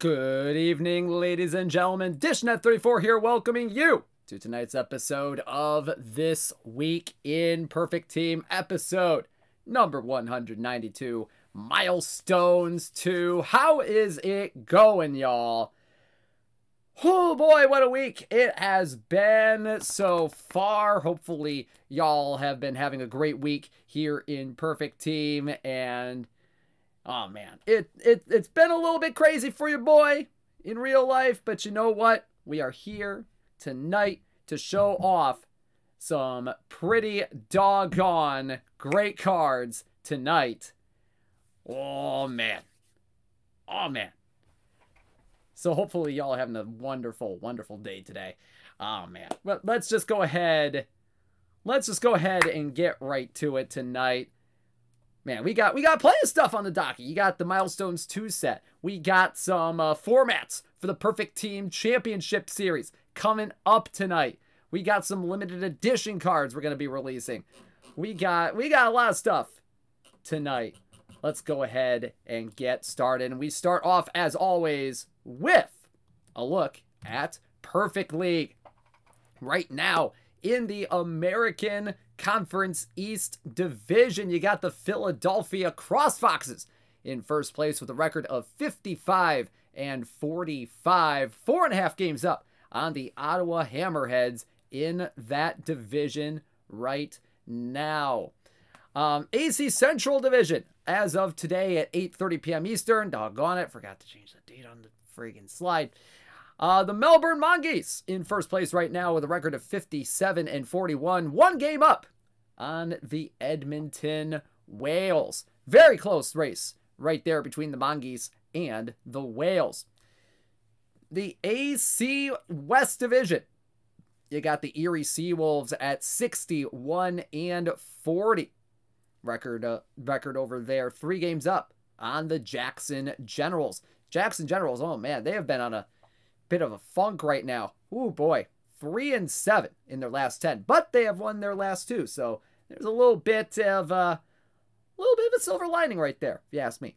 Good evening, ladies and gentlemen. DishNet34 here, welcoming you to tonight's episode of This Week in Perfect Team, episode number 192 Milestones 2. How is it going, y'all? Oh boy, what a week it has been so far. Hopefully, y'all have been having a great week here in Perfect Team and Oh man, it it it's been a little bit crazy for your boy in real life, but you know what? We are here tonight to show off some pretty doggone great cards tonight. Oh man. Oh man. So hopefully y'all are having a wonderful, wonderful day today. Oh man. But let's just go ahead. Let's just go ahead and get right to it tonight man, we got we got plenty of stuff on the docket. You got the Milestones 2 set. We got some uh, formats for the Perfect Team Championship Series coming up tonight. We got some limited edition cards we're going to be releasing. We got we got a lot of stuff tonight. Let's go ahead and get started. And we start off as always with a look at Perfect League. Right now in the American Conference East Division. You got the Philadelphia Crossfoxes in first place with a record of 55 and 45, four and a half games up on the Ottawa Hammerheads in that division right now. Um, AC Central Division as of today at 8:30 p.m. Eastern. Doggone it, forgot to change the date on the friggin' slide. Uh, the Melbourne Mongeese in first place right now with a record of 57 and 41, one game up on the Edmonton Whales. Very close race right there between the Mongeese and the Whales. The AC West Division. You got the Erie Seawolves at 61 and 40. Record uh, record over there. 3 games up on the Jackson Generals. Jackson Generals, oh man, they have been on a bit of a funk right now. Ooh, boy. Three and seven in their last 10, but they have won their last two. So there's a little bit of a uh, little bit of a silver lining right there, if you ask me.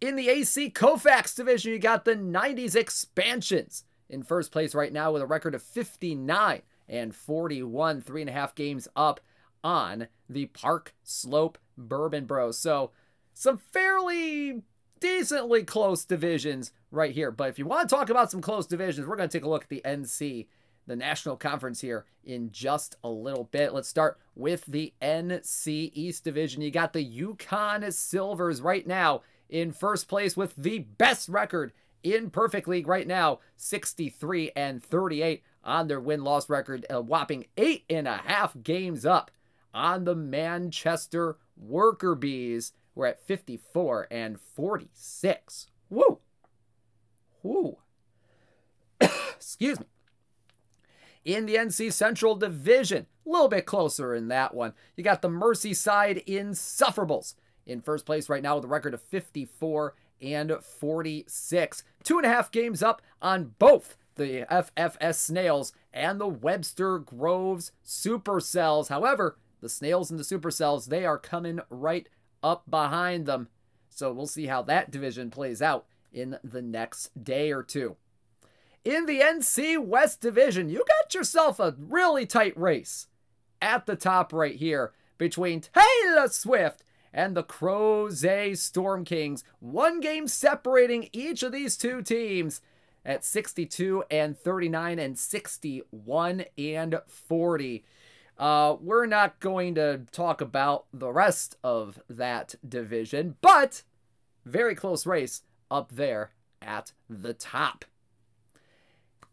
In the AC Koufax division, you got the 90s expansions in first place right now with a record of 59 and 41, three and a half games up on the Park Slope Bourbon Bros. So some fairly decently close divisions right here. But if you want to talk about some close divisions, we're going to take a look at the NC, the National Conference here in just a little bit. Let's start with the NC East Division. You got the Yukon Silvers right now in first place with the best record in Perfect League right now, 63 and 38 on their win loss record, a whopping eight and a half games up on the Manchester Worker Bees. We're at 54 and 46. Woo! Woo! Excuse me. In the NC Central Division, a little bit closer in that one. You got the Merseyside Insufferables in first place right now with a record of 54 and 46. Two and a half games up on both the FFS Snails and the Webster Groves Supercells. However, the Snails and the Supercells, they are coming right up behind them. So we'll see how that division plays out in the next day or two. In the NC West Division, you got yourself a really tight race at the top right here between Taylor Swift and the Crozet Storm Kings. One game separating each of these two teams at 62 and 39 and 61 and 40. Uh, we're not going to talk about the rest of that division, but very close race up there at the top.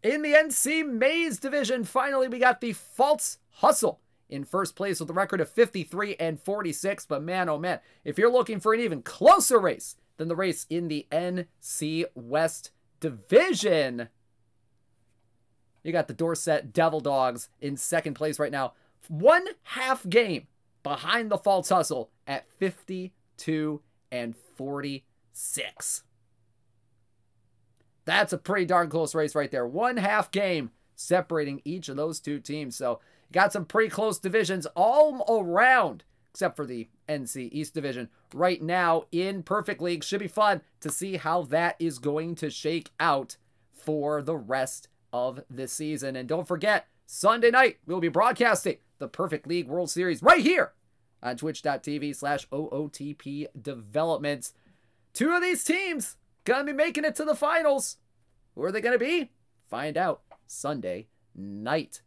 In the NC Mays division, finally we got the False Hustle in first place with a record of 53 and 46. But man, oh man, if you're looking for an even closer race than the race in the NC West division, you got the Dorset Devil Dogs in second place right now one half game behind the false hustle at 52 and 46. That's a pretty darn close race right there. One half game separating each of those two teams. So got some pretty close divisions all around, except for the NC East Division right now in Perfect League. Should be fun to see how that is going to shake out for the rest of the season. And don't forget, Sunday night, we'll be broadcasting the Perfect League World Series right here on twitch.tv slash OOTP Developments. Two of these teams gonna be making it to the finals. Who are they gonna be? Find out Sunday night.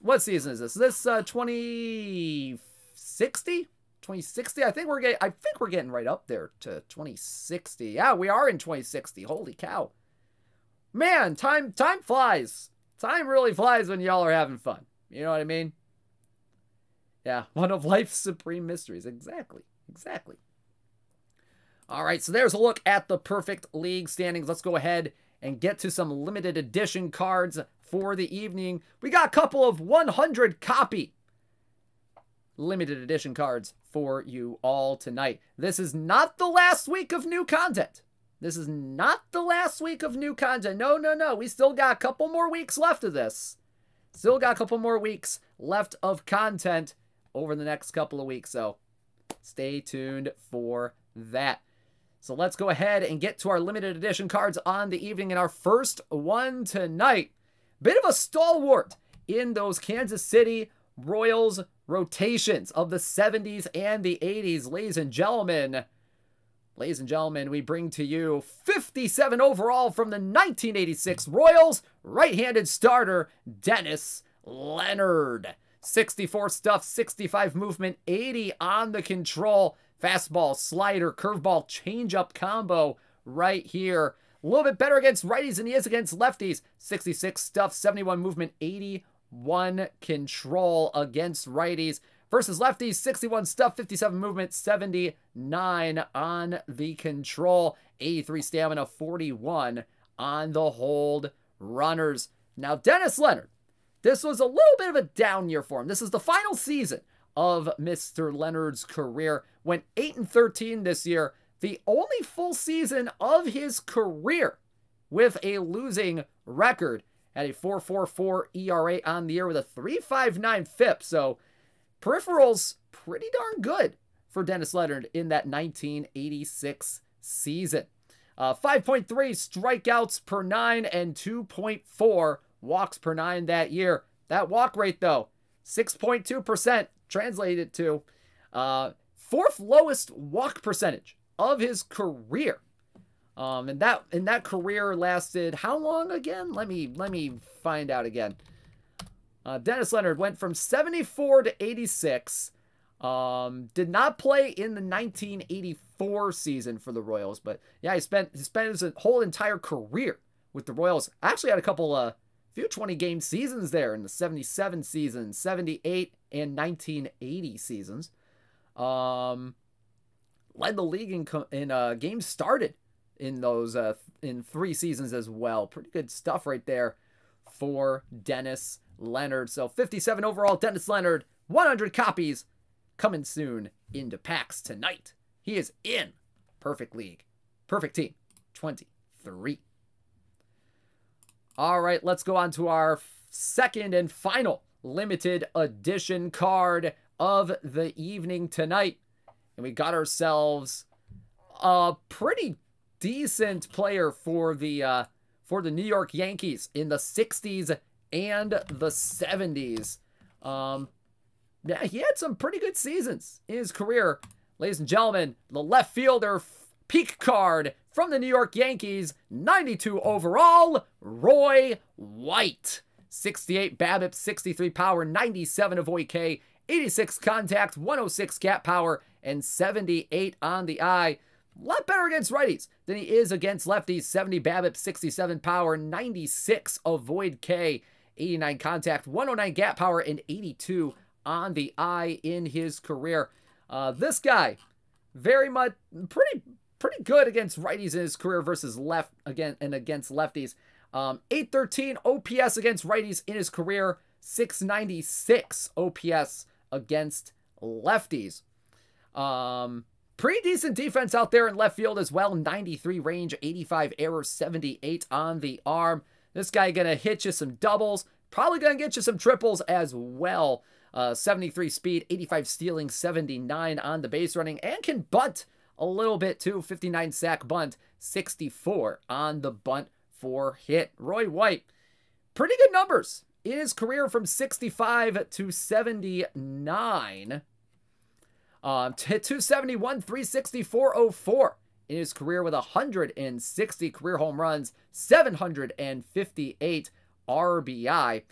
What season is this? Is this uh 2060? 2060? I think we're getting I think we're getting right up there to 2060. Yeah, we are in 2060. Holy cow. Man, time time flies. Time really flies when y'all are having fun. You know what I mean? Yeah, one of life's supreme mysteries. Exactly. Exactly. All right, so there's a look at the perfect league standings. Let's go ahead and get to some limited edition cards for the evening. We got a couple of 100 copy limited edition cards for you all tonight. This is not the last week of new content. This is not the last week of new content. No, no, no. We still got a couple more weeks left of this. Still got a couple more weeks left of content over the next couple of weeks. So stay tuned for that. So let's go ahead and get to our limited edition cards on the evening. And our first one tonight, bit of a stalwart in those Kansas City Royals rotations of the 70s and the 80s. Ladies and gentlemen, ladies and gentlemen, we bring to you 57 overall from the 1986 Royals, right-handed starter Dennis Leonard. 64 stuff, 65 movement, 80 on the control. Fastball, slider, curveball, changeup combo right here. A little bit better against righties than he is against lefties. 66 stuff, 71 movement, 81 control against righties. Versus lefties, 61 stuff, 57 movement, 79 on the control, 83 stamina, 41 on the hold runners. Now, Dennis Leonard, this was a little bit of a down year for him. This is the final season of Mr. Leonard's career. Went 8 and 13 this year, the only full season of his career with a losing record. at a 4.44 ERA on the year with a 3.59 FIP. So peripherals pretty darn good for Dennis Leonard in that 1986 season. Uh, 5.3 strikeouts per nine and 2.4 walks per nine that year. That walk rate, though, 6.2% translated to uh, fourth lowest walk percentage of his career. Um, and that and that career lasted how long again? Let me let me find out again. Uh, Dennis Leonard went from 74 to 86. Um, did not play in the 1984 season for the Royals, but yeah, he spent he spent his whole entire career with the Royals. Actually, had a couple uh few 20 game seasons there in the 77 season, 78 and 1980 seasons. Um, led the league in, in uh, games started in those uh, in three seasons as well. Pretty good stuff right there for Dennis Leonard. So 57 overall, Dennis Leonard, 100 copies coming soon into packs tonight. He is in Perfect League. Perfect Team 23. All right, let's go on to our second and final limited edition card of the evening tonight. And we got ourselves a pretty decent player for the uh, for the New York Yankees in the 60s and the 70s. Um, yeah, he had some pretty good seasons in his career. Ladies and gentlemen, the left fielder peak card from the New York Yankees, 92 overall, Roy White. 68 BABIP, 63 power, 97 avoid K, 86 contact, 106 gap power, and 78 on the eye. A lot better against righties than he is against lefties. 70 BABIP, 67 power, 96 avoid K, 89 contact, 109 gap power, and 82 on the eye in his career. Uh, this guy, very much, pretty pretty good against righties in his career versus left again and against lefties. Um, 813 OPS against righties in his career, 696 OPS against lefties. Um, pretty decent defense out there in left field as well. 93 range, 85 error, 78 on the arm. This guy gonna hit you some doubles, probably gonna get you some triples as well. Uh, 73 speed, 85 stealing, 79 on the base running, and can bunt a little bit too. 59 sack bunt, 64 on the bunt for hit. Roy White, pretty good numbers in his career from 65 to 79. Um, 271, 364, 04 in his career with 160 career home runs, 758 RBI.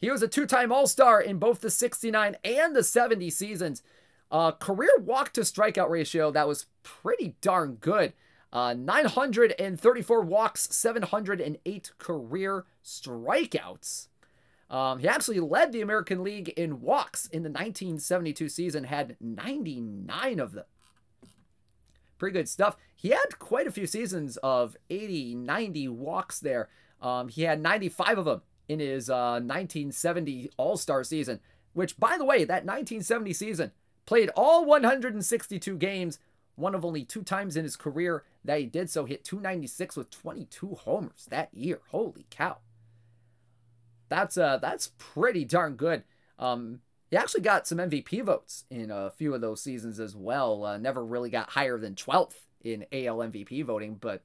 He was a two time All Star in both the 69 and the 70 seasons. Uh, career walk to strikeout ratio that was pretty darn good. Uh, 934 walks, 708 career strikeouts. Um, he actually led the American League in walks in the 1972 season, had 99 of them. Pretty good stuff. He had quite a few seasons of 80, 90 walks there. Um, he had 95 of them in his uh, 1970 All Star season, which, by the way, that 1970 season played all 162 games. One of only two times in his career that he did so, hit 296 with 22 homers that year. Holy cow! That's uh that's pretty darn good. Um, he actually got some MVP votes in a few of those seasons as well. Uh, never really got higher than 12th in AL MVP voting, but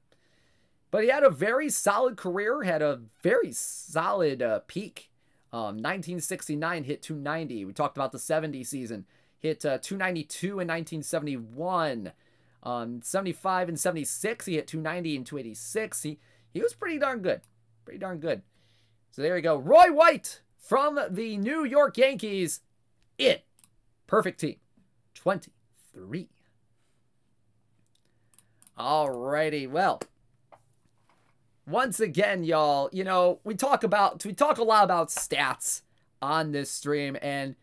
but he had a very solid career, had a very solid uh, peak. Um, 1969 hit 290. We talked about the 70 season, hit uh, 292 in 1971. Um, 75 and 76, he hit 290 and 286. He he was pretty darn good, pretty darn good. So there you go, Roy White from the New York Yankees. It perfect team, 23. Alrighty, well, once again, y'all, you know, we talk about we talk a lot about stats on this stream, and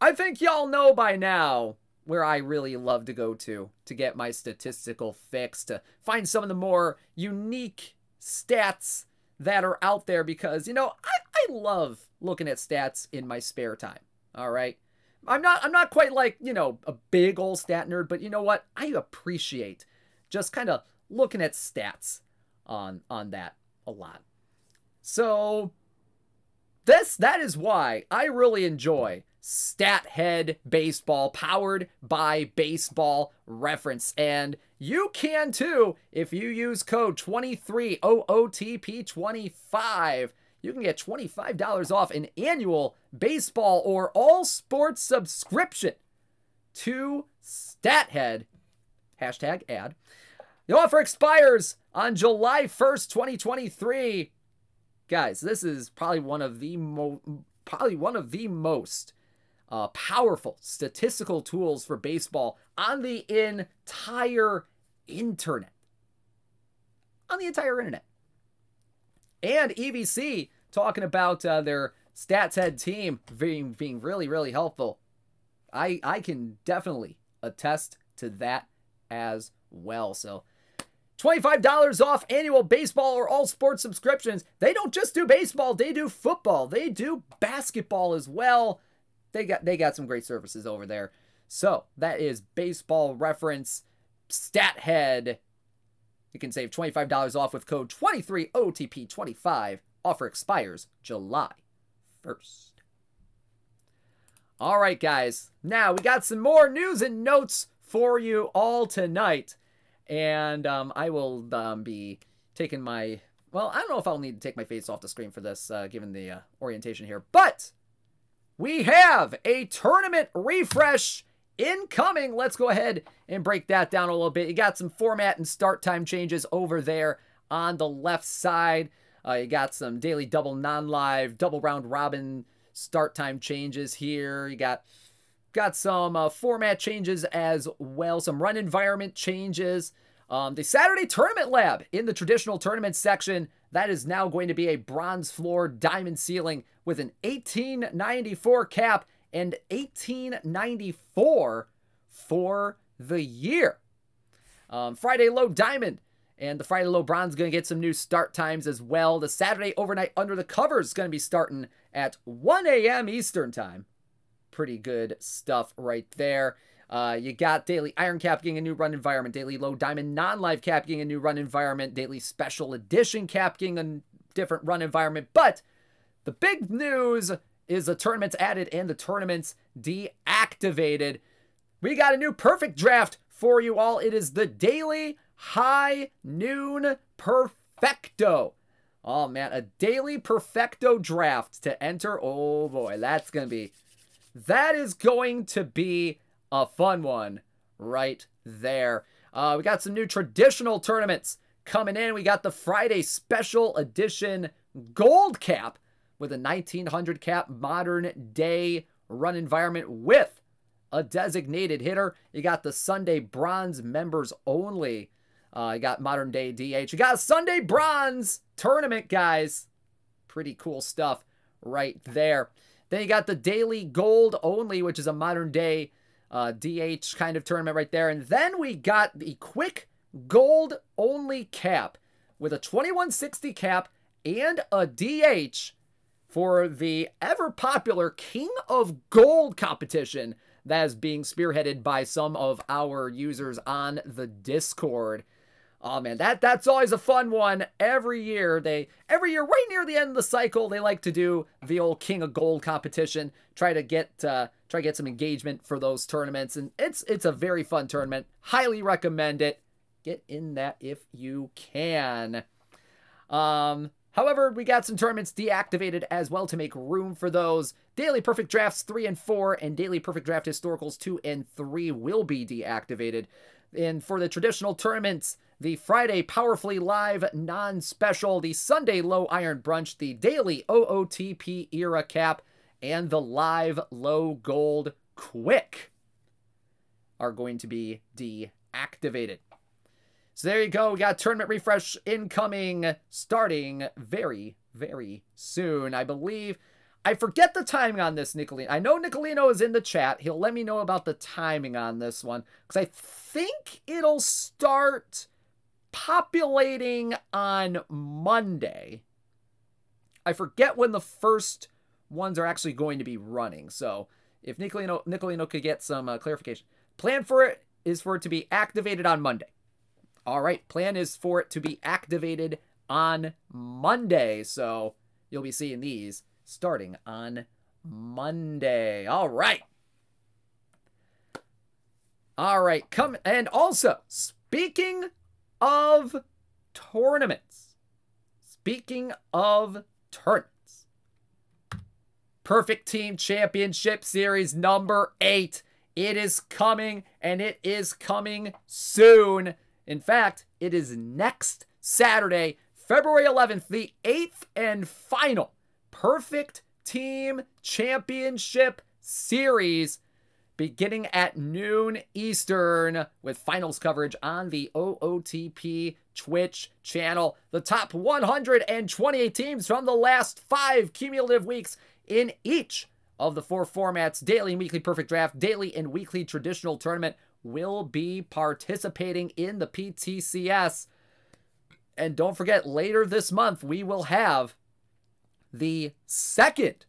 I think y'all know by now where I really love to go to to get my statistical fix, to find some of the more unique stats that are out there because, you know, I, I love looking at stats in my spare time. All right. I'm not I'm not quite like, you know, a big old stat nerd, but you know what? I appreciate just kind of looking at stats on on that a lot. So this that is why I really enjoy Stathead Baseball powered by Baseball Reference and you can too if you use code 23OOTP25. You can get $25 off an annual baseball or all sports subscription to Stathead. Hashtag ad. The offer expires on July 1st, 2023. Guys, this is probably one of the mo- probably one of the most uh, powerful statistical tools for baseball on the entire internet. On the entire internet. And EVC talking about uh, their stats head team being, being really, really helpful. I, I can definitely attest to that as well. So $25 off annual baseball or all sports subscriptions. They don't just do baseball, they do football. They do basketball as well. They got they got some great services over there. So, that is baseball reference Stathead. You can save $25 off with code 23OTP25. Offer expires July 1st. All right, guys. Now we got some more news and notes for you all tonight. And um, I will um, be taking my. Well, I don't know if I'll need to take my face off the screen for this, uh, given the uh, orientation here. But we have a tournament refresh incoming. Let's go ahead and break that down a little bit. You got some format and start time changes over there on the left side. Uh, you got some daily double non-live, double round robin start time changes here. You got got some uh, format changes as well, some run environment changes. Um, the Saturday Tournament Lab in the traditional tournament section, that is now going to be a bronze floor diamond ceiling with an 1894 cap and 1894 for the year. Um, Friday Low Diamond and the Friday Low Bronze going to get some new start times as well. The Saturday Overnight Under the Covers is going to be starting at 1 a.m. Eastern Time. Pretty good stuff right there. Uh, you got Daily Iron Cap getting a new run environment, Daily Low Diamond Non-Live Cap getting a new run environment, Daily Special Edition Cap getting a different run environment. But the big news is the tournaments added and the tournaments deactivated. We got a new perfect draft for you all. It is the daily high noon perfecto. Oh man, a daily perfecto draft to enter. Oh boy, that's going to be that is going to be a fun one right there. Uh, we got some new traditional tournaments coming in. We got the Friday special edition gold cap with a 1900 cap modern day run environment with a designated hitter. You got the Sunday bronze members only. Uh, you got modern day DH. You got a Sunday bronze tournament, guys. Pretty cool stuff right there. Then you got the daily gold only, which is a modern day uh, DH kind of tournament right there. And then we got the quick gold only cap with a 2160 cap and a DH for the ever popular King of Gold competition that is being spearheaded by some of our users on the Discord. Oh man, that that's always a fun one. Every year they every year right near the end of the cycle they like to do the old King of Gold competition. Try to get uh, try to get some engagement for those tournaments, and it's it's a very fun tournament. Highly recommend it. Get in that if you can. Um, however, we got some tournaments deactivated as well to make room for those. Daily Perfect Drafts 3 and 4 and Daily Perfect Draft Historicals 2 and 3 will be deactivated. And for the traditional tournaments, the Friday Powerfully Live non special, the Sunday Low Iron Brunch, the daily OOTP era cap, and the live low gold quick are going to be deactivated. So there you go. We got tournament refresh incoming starting very, very soon. I believe. I forget the timing on this, Nicolino. I know Nicolino is in the chat. He'll let me know about the timing on this one. Because I think it'll start populating on Monday. I forget when the first ones are actually going to be running. So if Nicolino, Nicolino could get some uh, clarification. Plan for it is for it to be activated on Monday. All right, plan is for it to be activated on Monday. So you'll be seeing these starting on Monday. All right. All right, come and also speaking of tournaments. Speaking of tournaments. Perfect Team Championship Series number 8. It is coming and it is coming soon. In fact, it is next Saturday, February 11th, the 8th and final Perfect Team Championship Series beginning at noon Eastern with finals coverage on the OOTP Twitch channel. The top 128 teams from the last five cumulative weeks in each of the four formats daily and weekly perfect draft, daily and weekly traditional tournament will be participating in the PTCS. And don't forget, later this month, we will have the second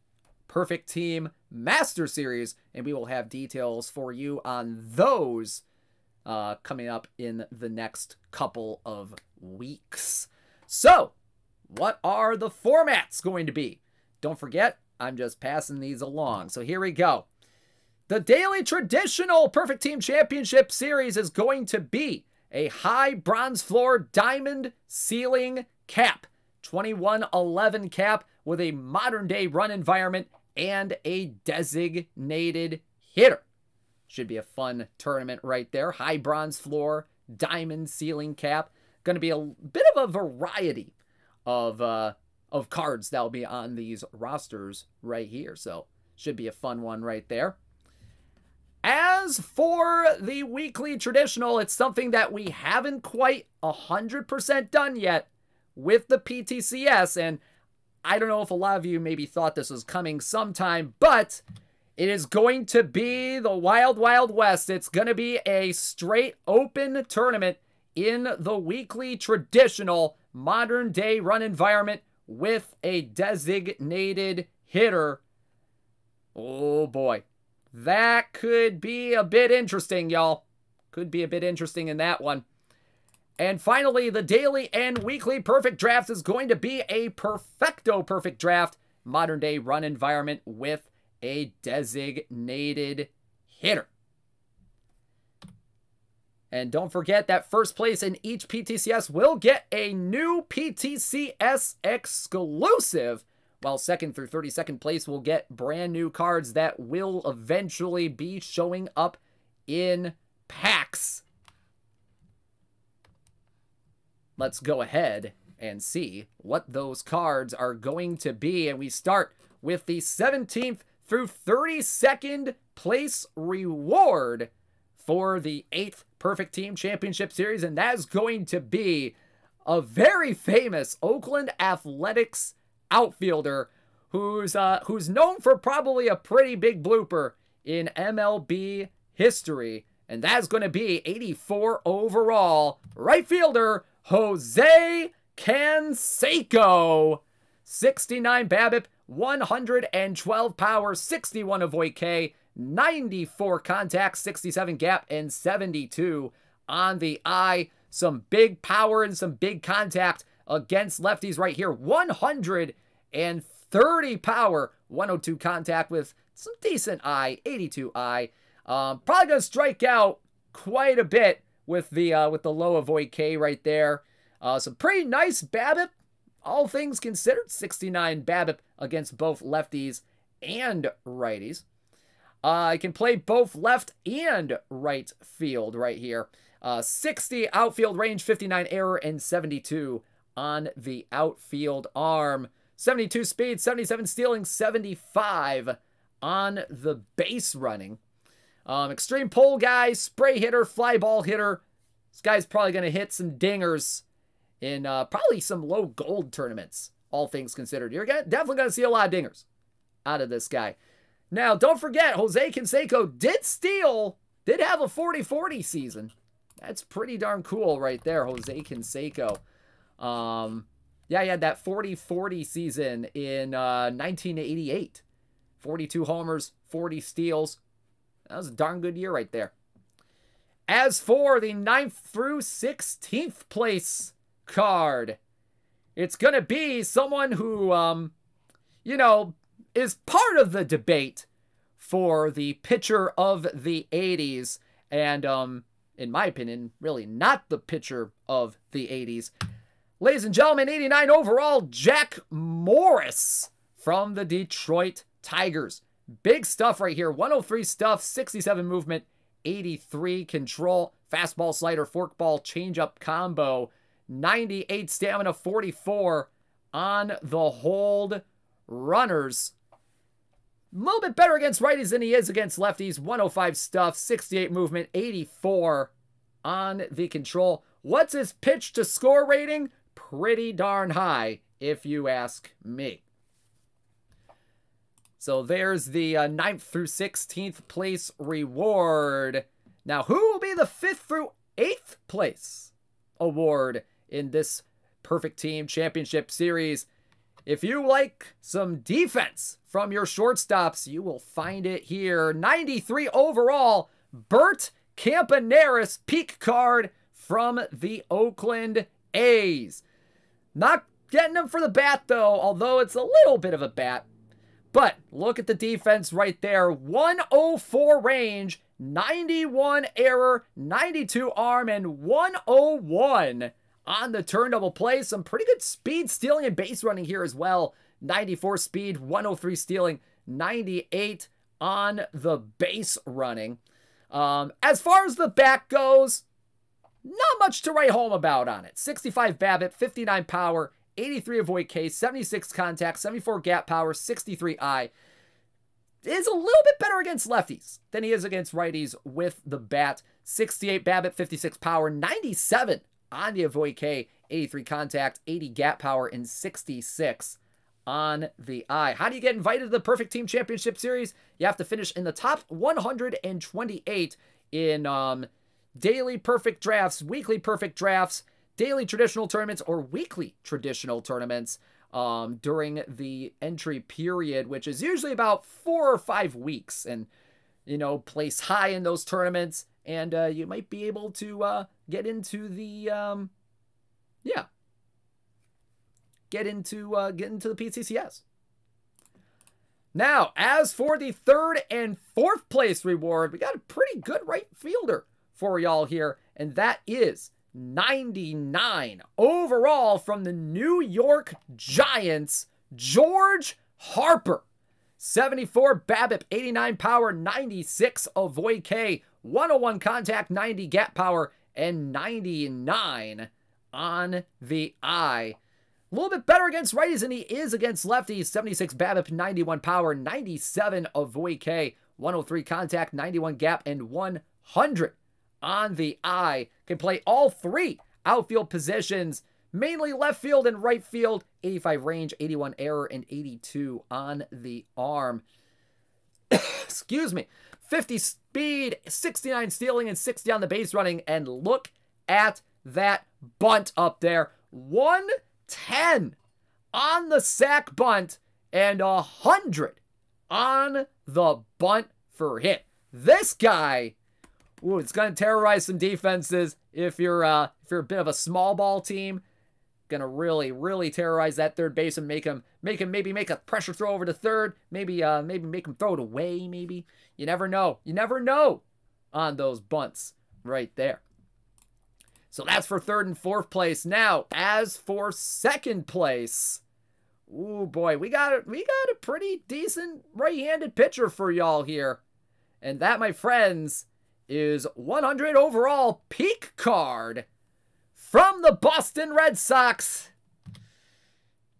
Perfect Team Master Series, and we will have details for you on those uh, coming up in the next couple of weeks. So, what are the formats going to be? Don't forget, I'm just passing these along. So here we go. The daily traditional Perfect Team Championship Series is going to be a high bronze floor diamond ceiling cap, 2111 cap with a modern day run environment and a designated hitter. Should be a fun tournament right there. High bronze floor, diamond ceiling cap. Going to be a bit of a variety of uh, of cards that'll be on these rosters right here. So should be a fun one right there. As for the weekly traditional, it's something that we haven't quite 100% done yet with the PTCS. And I don't know if a lot of you maybe thought this was coming sometime, but it is going to be the Wild Wild West. It's going to be a straight open tournament in the weekly traditional modern day run environment with a designated hitter. Oh boy. That could be a bit interesting, y'all. Could be a bit interesting in that one. And finally, the daily and weekly perfect draft is going to be a perfecto perfect draft modern day run environment with a designated hitter. And don't forget that first place in each PTCS will get a new PTCS exclusive, while second through 32nd place will get brand new cards that will eventually be showing up in packs. Let's go ahead and see what those cards are going to be. And we start with the 17th through 32nd place reward for the 8th Perfect Team Championship Series. And that's going to be a very famous Oakland Athletics outfielder who's uh, who's known for probably a pretty big blooper in MLB history. And that's going to be 84 overall right fielder Jose Canseco. 69 BABIP, 112 power, 61 avoid K, 94 contact, 67 gap, and 72 on the eye. Some big power and some big contact against lefties right here. 130 power, 102 contact with some decent eye, 82 eye. Um, probably gonna strike out quite a bit with the uh, with the low avoid K right there. Uh, some pretty nice BABIP, all things considered. 69 BABIP against both lefties and righties. Uh, I can play both left and right field right here. Uh, 60 outfield range, 59 error, and 72 on the outfield arm. 72 speed, 77 stealing, 75 on the base running. Um, extreme pole guy, spray hitter, fly ball hitter. This guy's probably going to hit some dingers in uh, probably some low gold tournaments, all things considered. You're gonna, definitely going to see a lot of dingers out of this guy. Now, don't forget, Jose Canseco did steal, did have a 40-40 season. That's pretty darn cool right there, Jose Canseco. Um, yeah, he had that 40-40 season in uh, 1988. 42 homers, 40 steals. That was a darn good year right there. As for the 9th through 16th place card, it's going to be someone who, um, you know, is part of the debate for the pitcher of the 80s. And, um, in my opinion, really not the pitcher of the 80s. Ladies and gentlemen, 89 overall, Jack Morris from the Detroit Tigers. Big stuff right here. 103 stuff, 67 movement, 83 control, fastball, slider, forkball, changeup combo, 98 stamina, 44 on the hold runners. A little bit better against righties than he is against lefties. 105 stuff, 68 movement, 84 on the control. What's his pitch to score rating? Pretty darn high, if you ask me. So there's the uh, 9th through 16th place reward. Now, who will be the 5th through 8th place award in this Perfect Team Championship Series? If you like some defense from your shortstops, you will find it here. 93 overall, Bert Campaneris peak card from the Oakland A's. Not getting him for the bat, though, although it's a little bit of a bat. But look at the defense right there 104 range, 91 error, 92 arm, and 101 on the turn double play. Some pretty good speed stealing and base running here as well. 94 speed, 103 stealing, 98 on the base running. Um, as far as the back goes, not much to write home about on it. 65 BABIP, 59 power, 83 avoid K, 76 contact, 74 gap power, 63 I. Is a little bit better against lefties than he is against righties with the bat. 68 BABIP, 56 power, 97 on the avoid K, 83 contact, 80 gap power, and 66 on the eye. How do you get invited to the Perfect Team Championship Series? You have to finish in the top 128 in um, daily perfect drafts, weekly perfect drafts, daily traditional tournaments or weekly traditional tournaments um, during the entry period, which is usually about four or five weeks. And, you know, place high in those tournaments, and uh, you might be able to uh, get into the, um, yeah, get into uh, get into the PTCS. Now, as for the third and fourth place reward, we got a pretty good right fielder for y'all here, and that is 99 overall from the New York Giants, George Harper. 74 BABIP, 89 power, 96 avoid K, 101 contact, 90 gap power, and 99 on the eye. A little bit better against righties than he is against lefties. 76 BABIP, 91 power, 97 avoid K, 103 contact, 91 gap, and 100 on the eye. Can play all three outfield positions, mainly left field and right field. 85 range, 81 error, and 82 on the arm. Excuse me. 50 speed, 69 stealing, and 60 on the base running. And look at that bunt up there. 110 on the sack bunt and 100 on the bunt for hit. This guy, ooh, it's going to terrorize some defenses if you're uh, if you're a bit of a small ball team. Gonna really, really terrorize that third base and make him, make him maybe make a pressure throw over to third. Maybe, uh, maybe make him throw it away. Maybe you never know. You never know on those bunts right there. So that's for third and fourth place. Now, as for second place, oh boy, we got we got a pretty decent right-handed pitcher for y'all here, and that, my friends, is 100 overall peak card from the Boston Red Sox,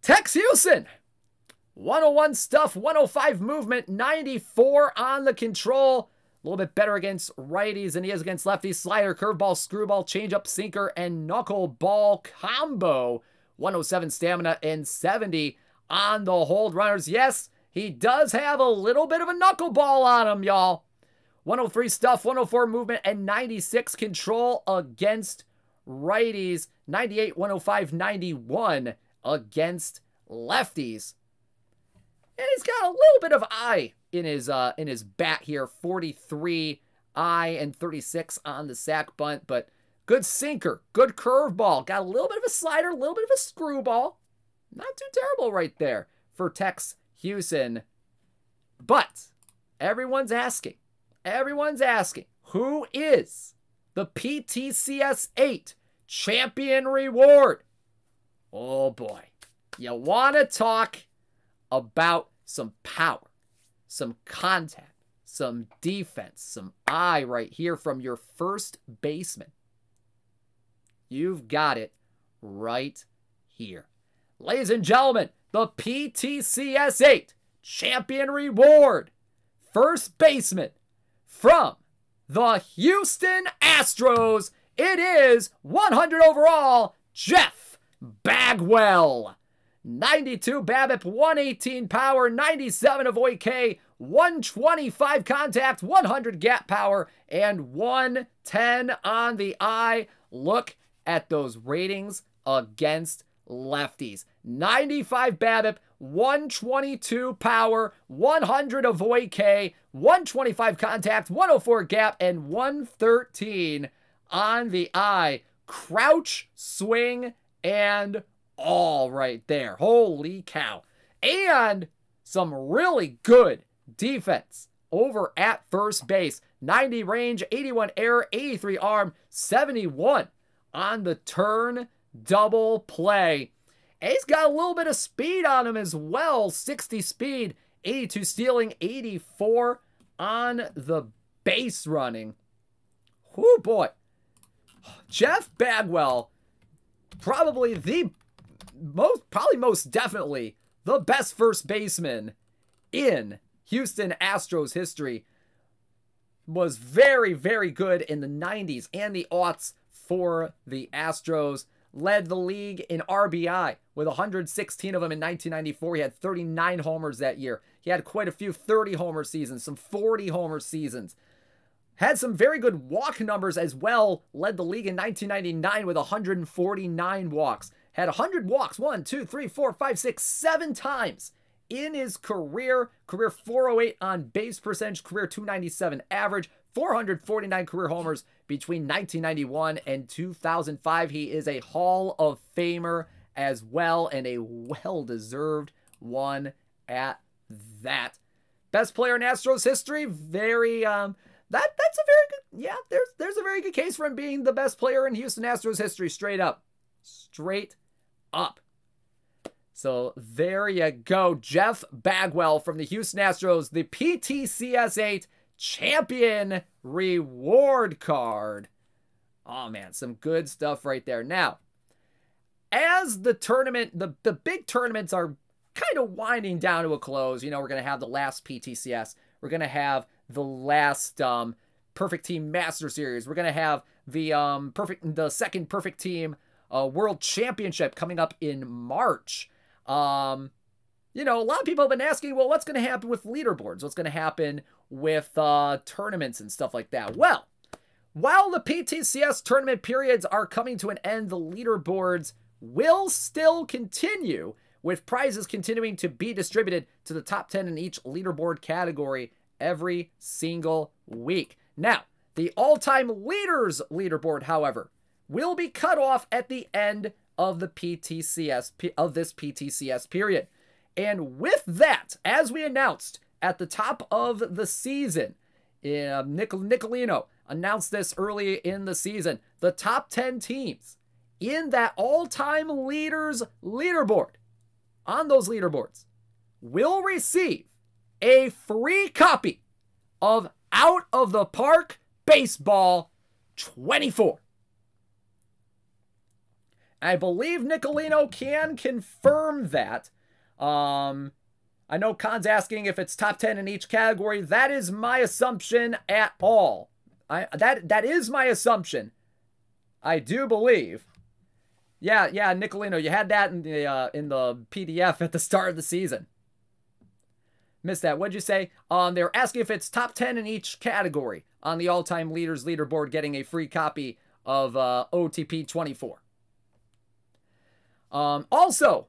Tex Hughson. 101 stuff, 105 movement, 94 on the control. A little bit better against righties than he is against lefties. Slider, curveball, screwball, changeup, sinker, and knuckleball combo. 107 stamina and 70 on the hold runners. Yes, he does have a little bit of a knuckleball on him, y'all. 103 stuff, 104 movement, and 96 control against righties, 98, 105, 91 against lefties. And he's got a little bit of eye in his uh in his bat here, 43 eye and 36 on the sac bunt, but good sinker, good curveball, got a little bit of a slider, a little bit of a screwball. Not too terrible right there for Tex Hughson. But everyone's asking, everyone's asking, who is the PTCS 8 champion reward. Oh boy. You want to talk about some power, some contact, some defense, some eye right here from your first baseman. You've got it right here. Ladies and gentlemen, the PTCS 8 champion reward. First baseman from the Houston Astros. It is 100 overall, Jeff Bagwell. 92 BABIP, 118 power, 97 avoid K, 125 contact, 100 gap power, and 110 on the eye. Look at those ratings against lefties. 95 BABIP, 122 power, 100 avoid K, 125 contact, 104 gap, and 113 on the eye. Crouch, swing, and all right there. Holy cow. And some really good defense over at first base. 90 range, 81 air, 83 arm, 71 on the turn double play. He's got a little bit of speed on him as well. 60 speed, 82 stealing, 84 on the base running. Whoo boy. Jeff Bagwell, probably the most, probably most definitely the best first baseman in Houston Astros history. Was very, very good in the 90s and the aughts for the Astros led the league in RBI with 116 of them in 1994. He had 39 homers that year. He had quite a few 30 homer seasons, some 40 homer seasons. Had some very good walk numbers as well. Led the league in 1999 with 149 walks. Had 100 walks, one, two, three, four, five, six, seven times in his career. Career 408 on base percentage, career 297 average, 449 career homers between 1991 and 2005. He is a Hall of Famer as well, and a well deserved one at that. Best player in Astros history, very um that that's a very good yeah, there's there's a very good case for him being the best player in Houston Astros history straight up. Straight up. So there you go. Jeff Bagwell from the Houston Astros, the PTCS 8 champion reward card. Oh man, some good stuff right there. Now, as the tournament, the, the big tournaments are kind of winding down to a close. You know, we're going to have the last PTCS. We're going to have the last um, Perfect Team Master Series. We're going to have the um, perfect, the second Perfect Team uh, World Championship coming up in March. Um, you know, a lot of people have been asking, well, what's going to happen with leaderboards? What's going to happen with uh, tournaments and stuff like that? Well, while the PTCS tournament periods are coming to an end, the leaderboards will still continue, with prizes continuing to be distributed to the top 10 in each leaderboard category every single week. Now, the all time leaders leaderboard, however, will be cut off at the end of the PTCS of this PTCS period. And with that, as we announced at the top of the season, uh, Nic- Nicolino announced this early in the season. The top 10 teams in that all-time leaders leaderboard on those leaderboards will receive a free copy of Out of the Park Baseball 24. I believe Nicolino can confirm that. Um, I know Khan's asking if it's top 10 in each category. That is my assumption at all. I that that is my assumption. I do believe. Yeah, yeah, Nicolino, you had that in the uh, in the PDF at the start of the season. Missed that. What'd you say? Um, they're asking if it's top 10 in each category on the all-time leaders leaderboard, getting a free copy of uh, OTP 24. Um, also,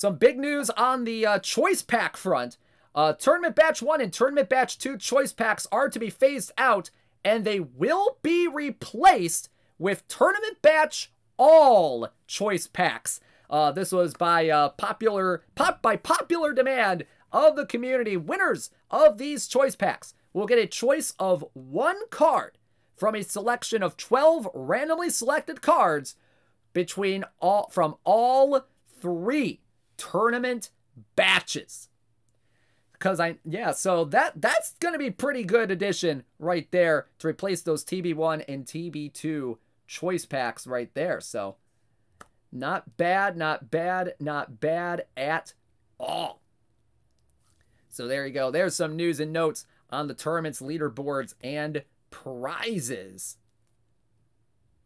some big news on the uh, choice pack front. Uh, Tournament Batch 1 and Tournament Batch 2 choice packs are to be phased out, and they will be replaced with Tournament Batch All choice packs. Uh, this was by uh, popular pop by popular demand of the community. Winners of these choice packs will get a choice of one card from a selection of 12 randomly selected cards between all from all three tournament batches. Cause I yeah, so that that's gonna be pretty good addition right there to replace those TB1 and TB2 choice packs right there. So not bad, not bad, not bad at all. So there you go. There's some news and notes on the tournament's leaderboards and prizes.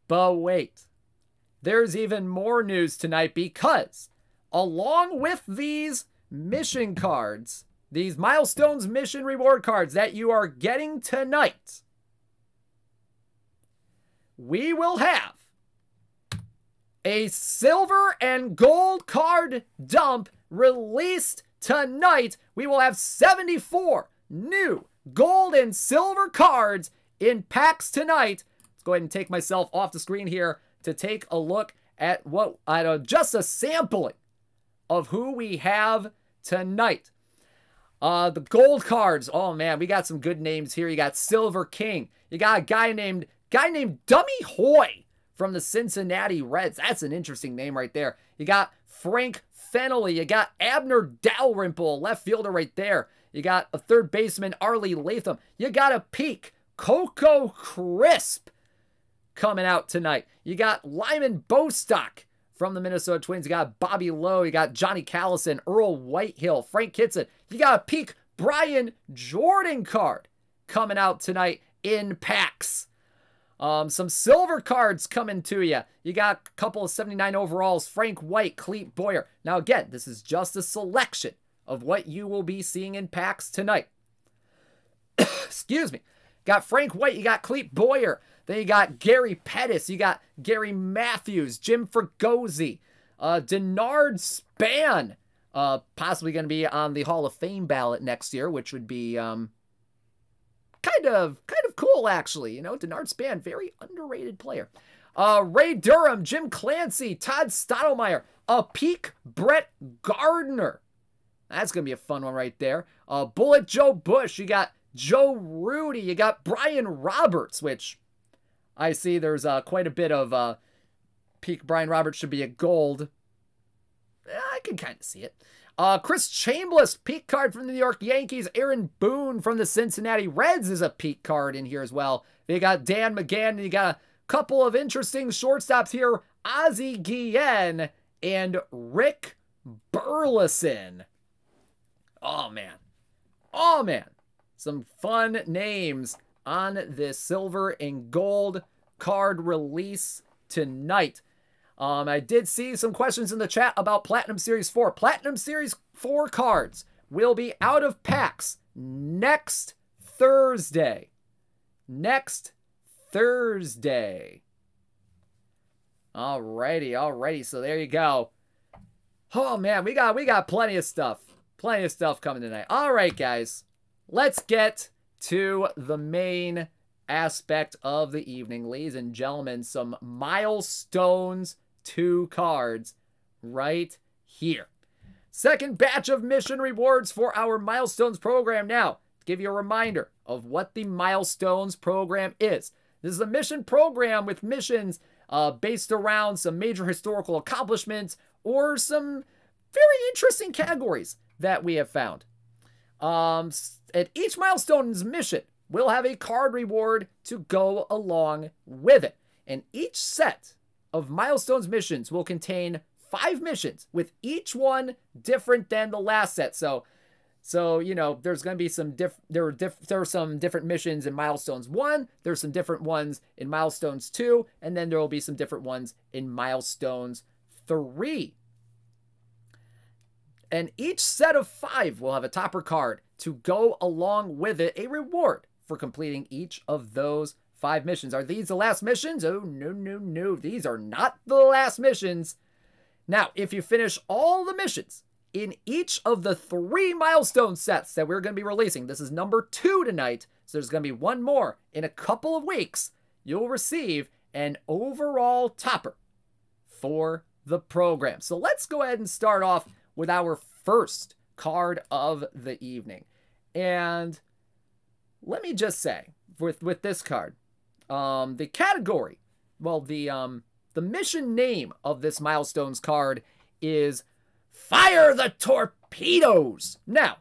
But wait, there's even more news tonight because along with these mission cards, these milestones mission reward cards that you are getting tonight, we will have a silver and gold card dump released tonight. We will have 74 new gold and silver cards in packs tonight. Let's go ahead and take myself off the screen here to take a look at what I a, just a sampling of who we have tonight. Uh, the gold cards. Oh man, we got some good names here. You got Silver King. You got a guy named guy named Dummy Hoy from the Cincinnati Reds. That's an interesting name right there. You got Frank Fennelly. You got Abner Dalrymple, left fielder right there. You got a third baseman, Arlie Latham. You got a peak, Coco Crisp coming out tonight. You got Lyman Bostock from the Minnesota Twins. You got Bobby Lowe. You got Johnny Callison, Earl Whitehill, Frank Kitson. You got a peak Brian Jordan card coming out tonight in packs. Um, some silver cards coming to you. You got a couple of 79 overalls, Frank White, Clete Boyer. Now, again, this is just a selection of what you will be seeing in packs tonight. Excuse me. Got Frank White, you got Clete Boyer, then you got Gary Pettis. You got Gary Matthews, Jim Fregosi, uh, Denard Span, uh, possibly going to be on the Hall of Fame ballot next year, which would be um, kind of kind of cool, actually. You know, Denard Span, very underrated player. Uh, Ray Durham, Jim Clancy, Todd Stottlemyre, a peak Brett Gardner That's going to be a fun one right there. Uh, Bullet Joe Bush. You got Joe Rudi. You got Brian Roberts, which I see there's uh, quite a bit of uh, peak Brian Roberts should be a gold. I can kind of see it. Uh, Chris Chambliss, peak card from the New York Yankees. Aaron Boone from the Cincinnati Reds is a peak card in here as well. They got Dan McGann, and you got a couple of interesting shortstops here. Ozzie Guillen and Rick Burleson. Oh, man. Oh, man. Some fun names on this silver and gold card release tonight. Um, I did see some questions in the chat about Platinum Series 4. Platinum Series 4 cards will be out of packs next Thursday. Next Thursday. Alrighty, alrighty. So there you go. Oh man, we got we got plenty of stuff. Plenty of stuff coming tonight. Alright, guys. Let's get to the main aspect of the evening. Ladies and gentlemen, some milestones two cards right here. Second batch of mission rewards for our Milestones program. Now, give you a reminder of what the Milestones program is. This is a mission program with missions uh, based around some major historical accomplishments or some very interesting categories that we have found. Um, at each Milestones mission, we'll have a card reward to go along with it. And each set of Milestones missions will contain five missions, with each one different than the last set. So, so you know, there's going to be some diff. There are diff. There are some different missions in Milestones one. There's some different ones in Milestones two, and then there will be some different ones in Milestones three. And each set of five will have a topper card to go along with it, a reward for completing each of those five missions. Are these the last missions? Oh, no, no, no. These are not the last missions. Now, if you finish all the missions in each of the three milestone sets that we're going to be releasing, this is number two tonight, so there's going to be one more in a couple of weeks, you'll receive an overall topper for the program. So let's go ahead and start off with our first card of the evening. And let me just say, with, with this card, um, the category, well, the um, the mission name of this milestones card is Fire the Torpedoes. Now,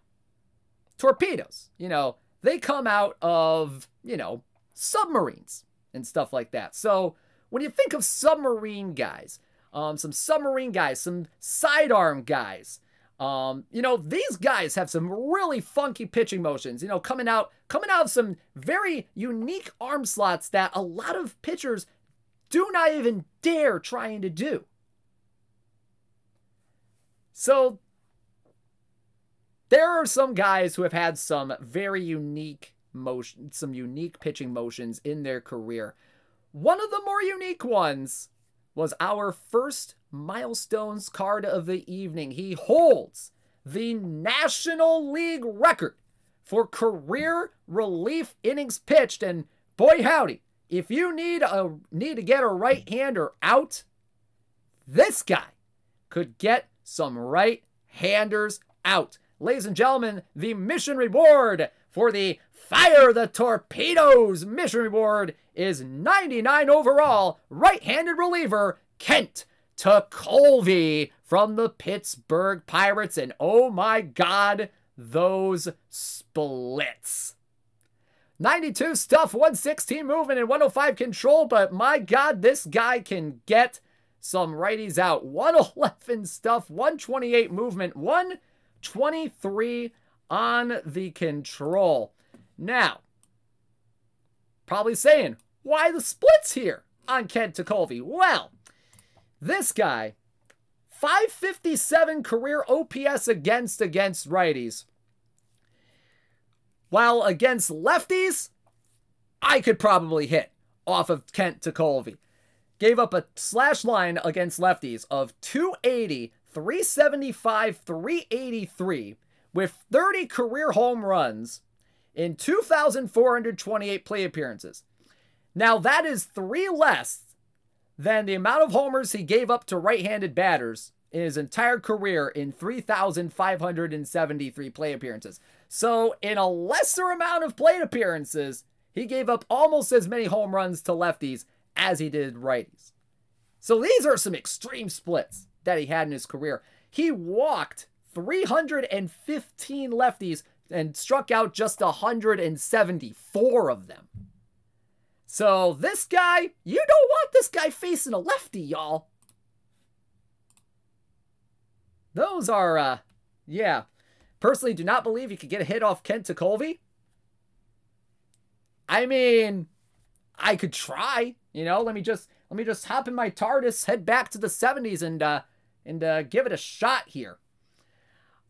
torpedoes, you know, they come out of, you know, submarines and stuff like that. So when you think of submarine guys, um, some submarine guys, some sidearm guys, um, you know, these guys have some really funky pitching motions, you know, coming out coming out of some very unique arm slots that a lot of pitchers do not even dare trying to do. So there are some guys who have had some very unique motion, some unique pitching motions in their career. One of the more unique ones was our first milestones card of the evening. He holds the National League record for career relief innings pitched. And boy howdy, if you need a need to get a right-hander out, this guy could get some right-handers out. Ladies and gentlemen, the mission reward for the Fire the Torpedoes mission reward is 99 overall right-handed reliever Kent Tekulve from the Pittsburgh Pirates. And oh my God, those splits. 92 stuff, 116 movement, and 105 control. But my God, this guy can get some righties out. 111 stuff, 128 movement, 123 on the control. Now, probably saying, why the splits here on Kent Tekulve? Well, this guy, 557 career OPS against against righties. While against lefties, I could probably hit off of Kent Tekulve. Gave up a slash line against lefties of 280, 375, 383 with 30 career home runs in 2,428 play appearances. Now, that is three less than the amount of homers he gave up to right handed batters in his entire career in 3,573 play appearances. So, in a lesser amount of plate appearances, he gave up almost as many home runs to lefties as he did righties. So, these are some extreme splits that he had in his career. He walked 315 lefties and struck out just 174 of them. So, this guy, you don't want this guy facing a lefty, y'all. Those are, uh, yeah. Personally, do not believe you could get a hit off Kent Tekulve. I mean, I could try. You know, let me just let me just hop in my TARDIS, head back to the 70s, and uh, and uh, give it a shot here.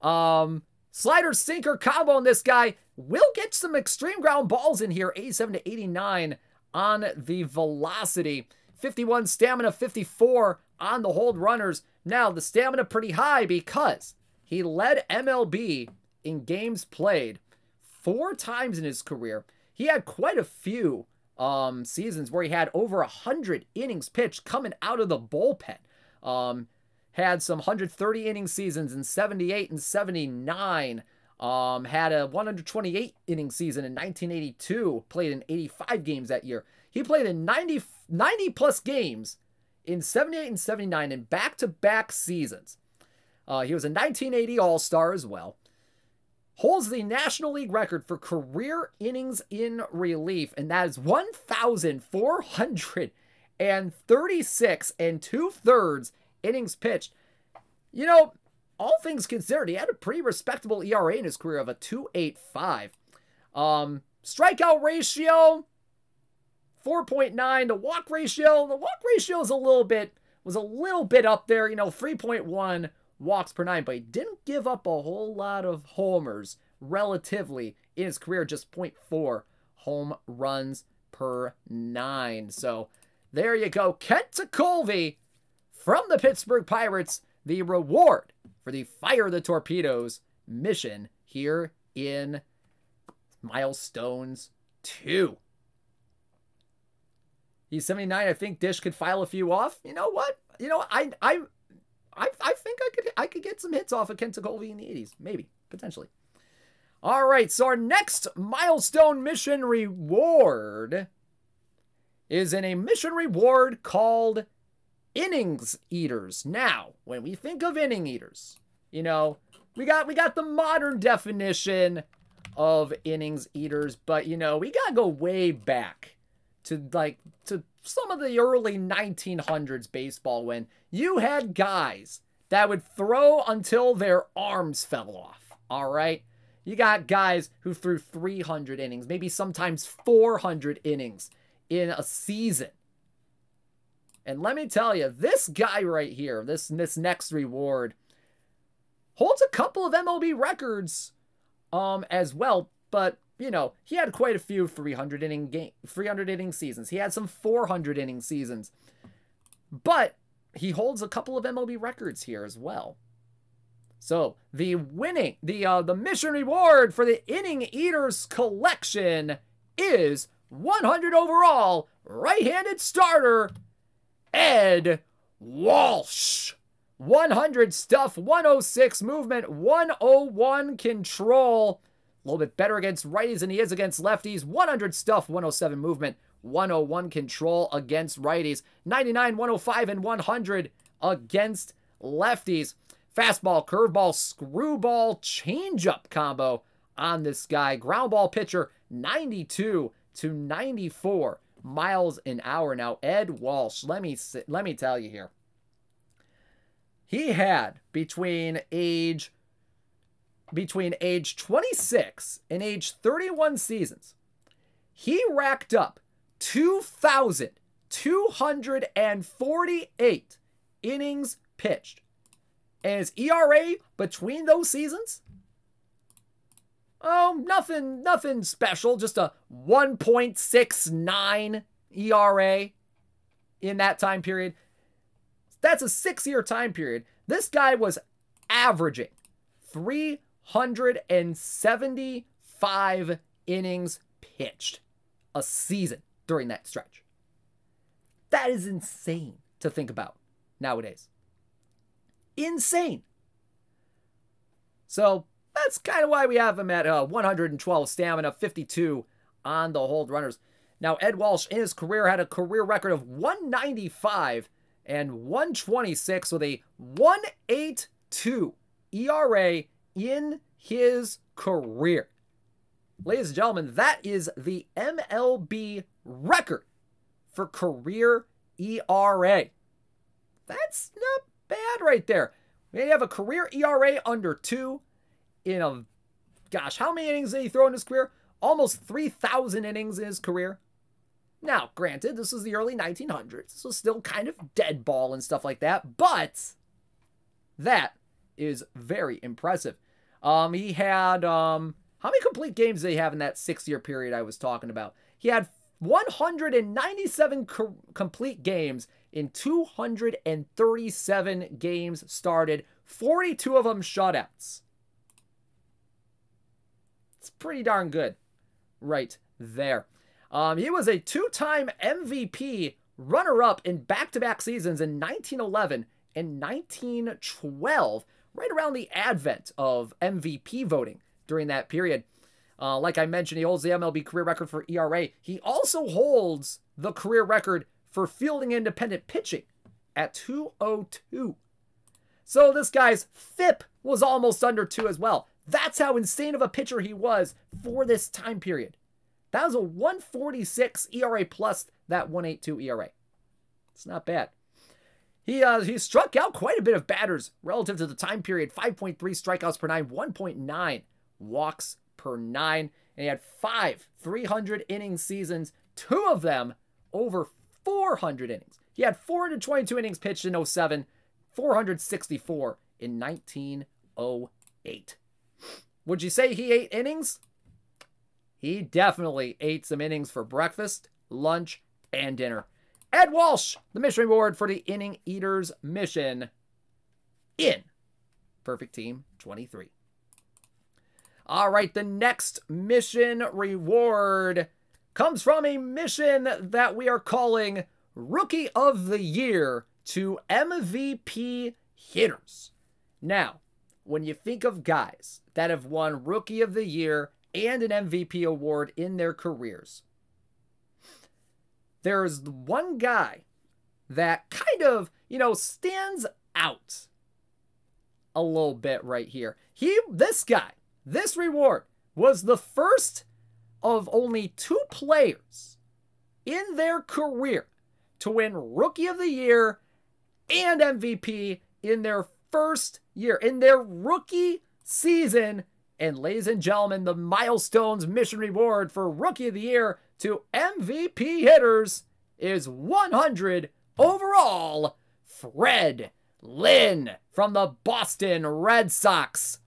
Um, slider sinker combo on this guy will get some extreme ground balls in here. 87 to 89 on the velocity. 51 stamina, 54 on the hold runners. Now, the stamina pretty high because he led MLB in games played four times in his career. He had quite a few um, seasons where he had over 100 innings pitched coming out of the bullpen. Um, had some 130 inning seasons in 78 and 79. Um, had a 128 inning season in 1982, played in 85 games that year. He played in 90, 90 plus games in 78 and 79 in back to back seasons. Uh, he was a 1980 All Star as well. Holds the National League record for career innings in relief, and that is 1,436 and two thirds innings pitched. You know, all things considered, he had a pretty respectable ERA in his career of a 2.85. Um, strikeout ratio 4.9. The walk ratio, the walk ratio is a little bit was a little bit up there, you know, 3.1 walks per nine, but he didn't give up a whole lot of homers relatively in his career, just 0.4 home runs per nine. So there you go. Kent Tekulve from the Pittsburgh Pirates, the reward for the Fire the Torpedoes mission here in Milestones 2. He's 79. I think Dish could file a few off. You know what? You know, I I I, I think I could I could get some hits off of Kent Tekulve in the 80s. Maybe. Potentially. All right, so our next milestone mission reward is in a mission reward called innings eaters. Now, when we think of inning eaters, you know, we got we got the modern definition of innings eaters, but you know, we got to go way back to like to some of the early 1900s baseball when you had guys that would throw until their arms fell off. All right? You got guys who threw 300 innings, maybe sometimes 400 innings in a season. And let me tell you, this guy right here, this this next reward holds a couple of MLB records um as well, but you know, he had quite a few 300 inning game 300 inning seasons. He had some 400 inning seasons. But he holds a couple of MLB records here as well. So, the winning, the uh, the mission reward for the Inning Eaters collection is 100 overall right-handed starter Ed Walsh. 100 stuff, 106 movement, 101 control. A little bit better against righties than he is against lefties. 100 stuff, 107 movement, 101 control against righties. 99, 105, and 100 against lefties. Fastball, curveball, screwball, changeup combo on this guy. Ground ball pitcher, 92 to 94 miles an hour. Now, Ed Walsh, let me let me tell you here. He had between age between age 26 and age 31 seasons, he racked up 2,248 innings pitched. And his ERA between those seasons? Oh, nothing, nothing special. Just a 1.69 ERA in that time period. That's a six year time period. This guy was averaging 375 innings pitched a season during that stretch. That is insane to think about nowadays. insane. So that's kind of why we have him at uh, 112 stamina, 52 on the hold runners. Now, Ed Walsh in his career had a career record of 195 and 126 with a 182 ERA in his career. Ladies and gentlemen, that is the MLB record for career ERA. That's not bad right there. We have a career ERA under two in a, gosh, how many innings did he throw in his career? Almost 3,000 innings in his career. Now, granted, this was the early 1900s. This was still kind of dead ball and stuff like that, but that is very impressive. Um, he had, um, how many complete games did he have in that six year period I was talking about? He had 197 co- complete games in 237 games started, 42 of them shutouts. It's pretty darn good right there. Um, he was a two time MVP runner up in back to back seasons in 1911 and 1912, right around the advent of MVP voting during that period. Uh, like I mentioned, he holds the MLB career record for ERA. He also holds the career record for fielding independent pitching at 202. So this guy's FIP was almost under two as well. That's how insane of a pitcher he was for this time period. That was a 146 ERA plus that 182 ERA. It's not bad. He uh, he struck out quite a bit of batters relative to the time period 5.3 strikeouts per nine, 1.9 walks per nine. And he had five 300 inning seasons, two of them over 400 innings. He had 422 innings pitched in 07, 464 in 1908. Would you say he ate innings? He definitely ate some innings for breakfast, lunch, and dinner. Ed Walsh, the mission reward for the Inning Eaters mission in Perfect Team 23. All right, the next mission reward comes from a mission that we are calling Rookie of the Year to MVP hitters. Now, when you think of guys that have won Rookie of the Year and an MVP award in their careers. There's one guy that kind of, you know, stands out a little bit right here. He this guy, this reward was the first of only two players in their career to win Rookie of the Year and MVP in their first year, in their rookie season and ladies and gentlemen, the Milestones Mission Reward for Rookie of the Year to MVP hitters is 100 overall Fred Lynn from the Boston Red Sox.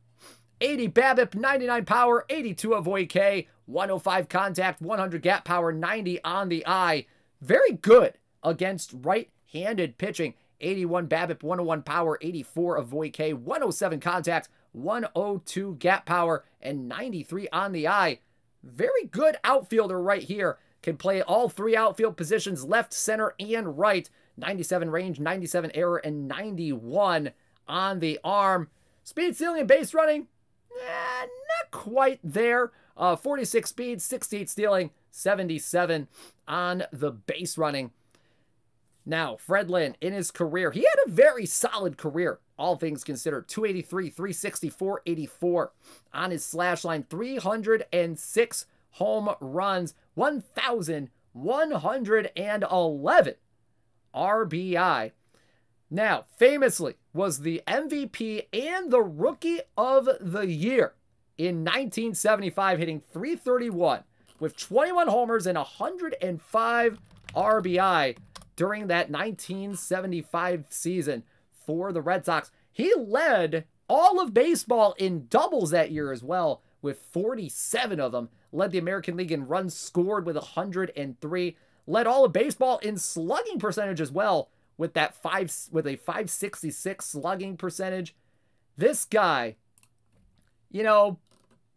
80 BABIP, 99 power, 82 avoid K, 105 contact, 100 gap power, 90 on the eye. Very good against right-handed pitching. 81 BABIP, 101 power, 84 avoid K, 107 contact, 102 gap power, and 93 on the eye. Very good outfielder right here. Can play all three outfield positions, left, center, and right. 97 range, 97 error, and 91 on the arm. Speed, stealing, and base running, eh, not quite there. Uh, 46 speed, 68 stealing, 77 on the base running. Now, Fred Lynn, in his career, he had a very solid career, all things considered. 283, 364, 84 on his slash line, 306 home runs, 1,111 RBI. Now, famously, was the MVP and the Rookie of the Year in 1975, hitting 331 with 21 homers and 105 RBI during that 1975 season for the Red Sox. He led all of baseball in doubles that year as well, with 47 of them. Led the American League in runs scored with 103. Led all of baseball in slugging percentage as well, with that five with a 566 slugging percentage. This guy, you know,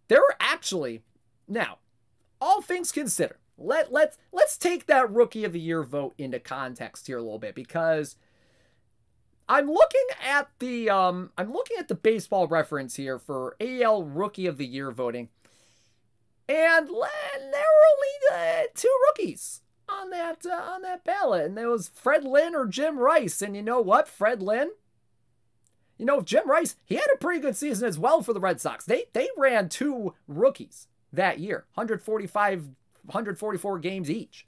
there were actually now, all things considered, let let's let's take that rookie of the year vote into context here a little bit because I'm looking at the um I'm looking at the baseball reference here for AL Rookie of the Year voting. And there were only uh, two rookies on that uh, on that ballot, and there was Fred Lynn or Jim Rice. And you know what, Fred Lynn, you know Jim Rice, he had a pretty good season as well for the Red Sox. They they ran two rookies that year, 145, 144 games each.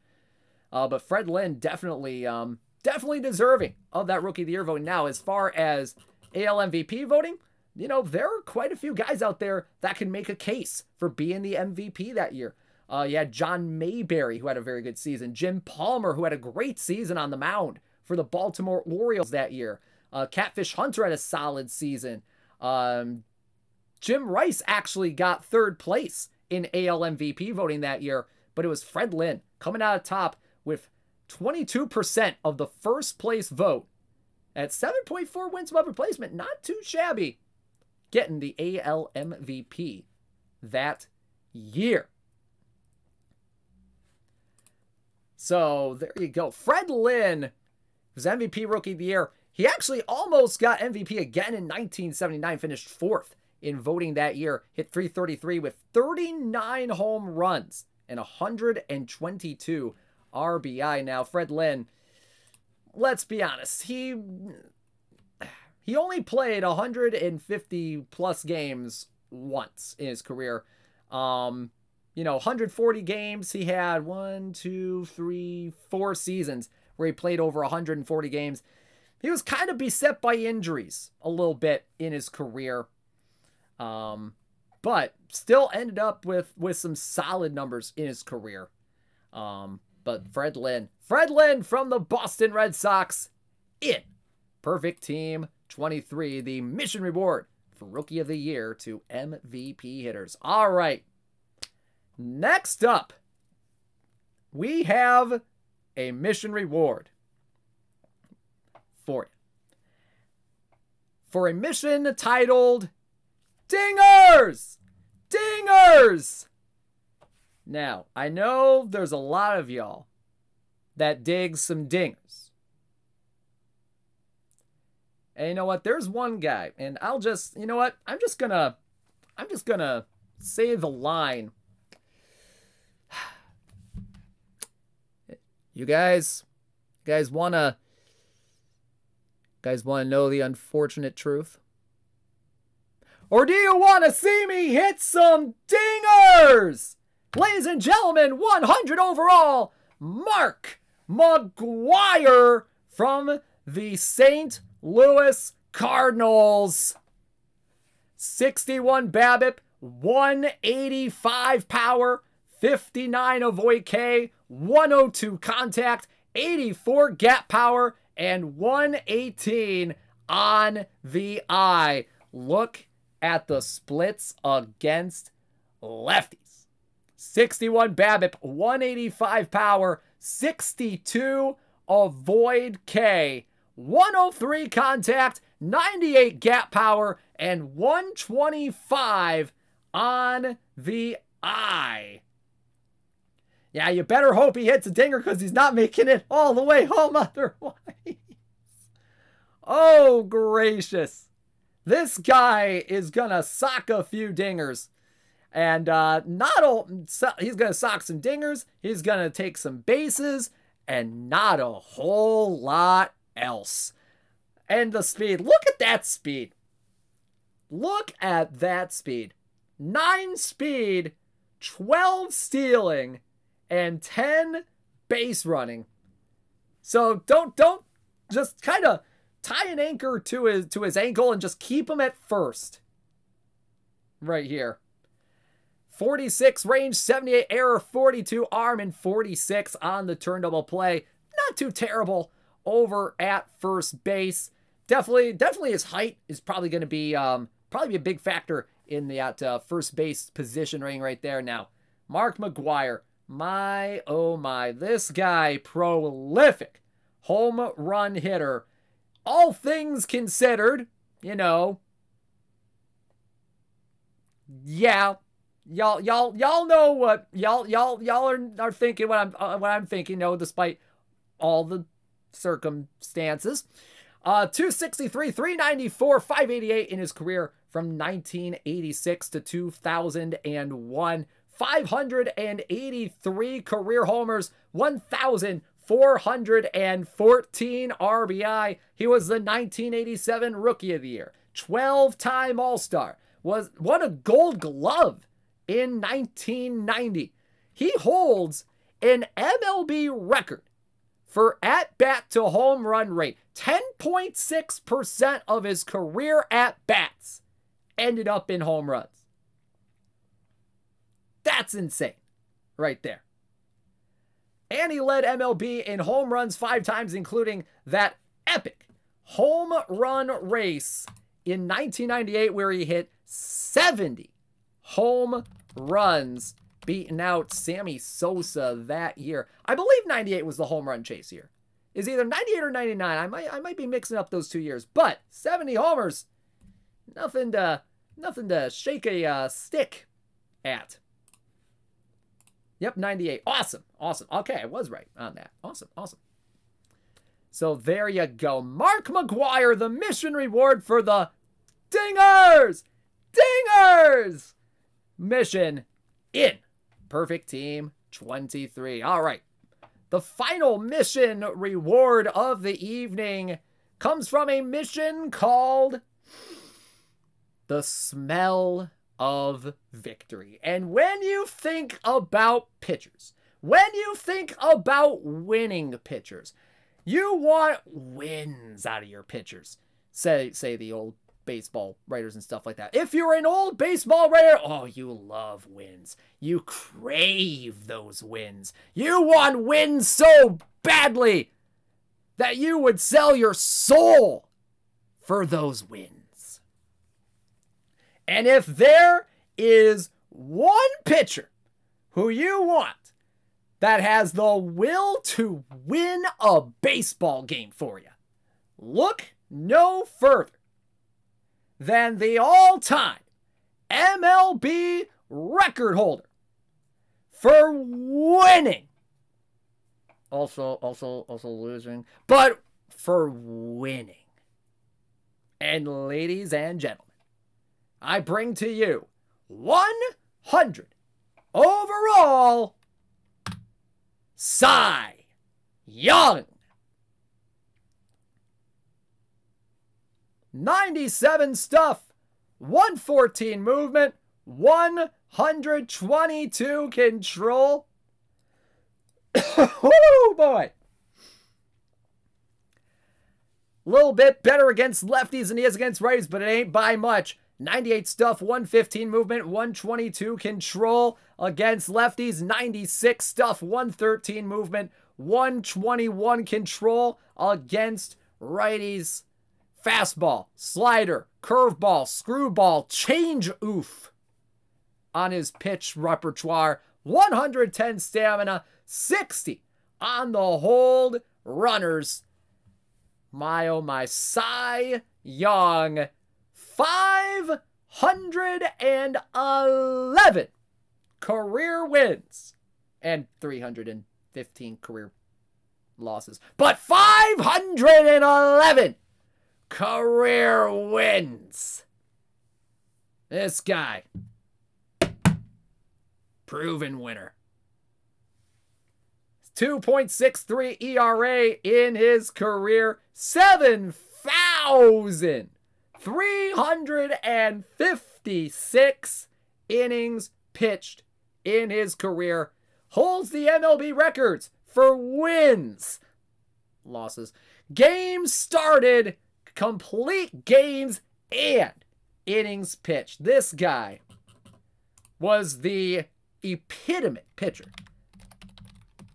Uh, but Fred Lynn definitely um, definitely deserving of that Rookie of the Year vote. Now, as far as AL MVP voting, you know there are quite a few guys out there that can make a case for being the MVP that year. Uh, you had John Mayberry, who had a very good season. Jim Palmer, who had a great season on the mound for the Baltimore Orioles that year. Uh, Catfish Hunter had a solid season. Um, Jim Rice actually got third place in AL MVP voting that year, but it was Fred Lynn coming out of top with 22% of the first place vote at 7.4 wins above replacement. Not too shabby. Getting the AL MVP that year. So there you go. Fred Lynn was MVP Rookie of the Year. He actually almost got MVP again in 1979, finished fourth in voting that year, hit 333 with 39 home runs and 122 RBI. Now, Fred Lynn, let's be honest, he he only played 150 plus games once in his career. Um, you know, 140 games. He had one, two, three, four seasons where he played over 140 games. He was kind of beset by injuries a little bit in his career. Um, but still ended up with with some solid numbers in his career. Um, but Fred Lynn, Fred Lynn from the Boston Red Sox, it perfect team 23, the mission reward for Rookie of the Year to MVP hitters. All right, Next up, we have a mission reward for. For a mission titled Dingers! Dingers! Now, I know there's a lot of y'all that dig some dingers. And you know what? There's one guy, and I'll just, you know what? I'm just gonna, I'm just gonna say the line You guys, you guys wanna, guys wanna know the unfortunate truth? Or do you wanna see me hit some dingers? Ladies and gentlemen, 100 overall, Mark McGwire from the St. Louis Cardinals. 61 BABIP, 185 power, 59 avoid K, 102 contact, 84 gap power, and 118 on the eye. Look at the splits against lefties. 61 BABIP, 185 power, 62 avoid K, 103 contact, 98 gap power, and 125 on the eye. Yeah, you better hope he hits a dinger because he's not making it all the way home otherwise. oh, gracious. This guy is to sock a few dingers. And uh, not all, so he's to sock some dingers. He's to take some bases and not a whole lot else. And the speed. Look at that speed. Look at that speed. Nine speed, 12 stealing, and 10 base running. So don't don't just kind of tie an anchor to his to his ankle and just keep him at first. Right here. 46 range, 78 error, 42 arm, and 46 on the turn double play. Not too terrible over at first base. Definitely, definitely his height is probably going to be um, probably be a big factor in that uh, first base position ring right there. Now, Mark McGwire, my, oh my, this guy, prolific home run hitter. All things considered, you know, yeah, y'all, y'all, y'all know what y'all, y'all, y'all are, are thinking what I'm, uh, what I'm thinking. No, despite all the circumstances, Uh, 263, 394, 588 in his career from 1986 to 2001. 583 career homers, 1,414 RBI. He was the 1987 Rookie of the Year, 12 time All Star, was won a gold glove in 1990. He holds an MLB record for at bat to home run rate. 10.6% of his career at bats ended up in home runs. That's insane right there. And he led MLB in home runs five times, including that epic home run race in 1998, where he hit 70 home runs, beating out Sammy Sosa that year. I believe 98 was the home run chase year. Is either 98 or 99. I might I might be mixing up those two years, but 70 homers, nothing to nothing to shake a uh, stick at. Yep, 98. Awesome. Awesome. Okay, I was right on that. Awesome. Awesome. So there you go. Mark McGwire, the mission reward for the Dingers! Dingers! Mission in Perfect Team 23. All right. The final mission reward of the evening comes from a mission called The Smell of victory. And when you think about pitchers, when you think about winning pitchers, you want wins out of your pitchers. Say say the old baseball writers and stuff like that. If you're an old baseball writer, oh, you love wins. You crave those wins. You want wins so badly that you would sell your soul for those wins. And if there is one pitcher who you want that has the will to win a baseball game for you, look no further than the all time MLB record holder for winning. Also, also, also losing, but for winning. And ladies and gentlemen, I bring to you 100 overall Cy Young. 97 stuff, 114 movement, 122 control. oh boy. Little bit better against lefties than he is against righties, but it ain't by much. 98 stuff, 115 movement, 122 control against lefties, 96 stuff, 113 movement, 121 control against righties. Fastball, slider, curveball, screwball, change oof on his pitch repertoire, 110 stamina, 60 on the hold runners. My oh my, Cy Young 511 career wins and 315 career losses. But 511 career wins. This guy, proven winner. 2.63 ERA in his career, 7,000 356 innings pitched in his career, holds the MLB records for wins, losses, games started, complete games, and innings pitched. This guy was the epitome pitcher.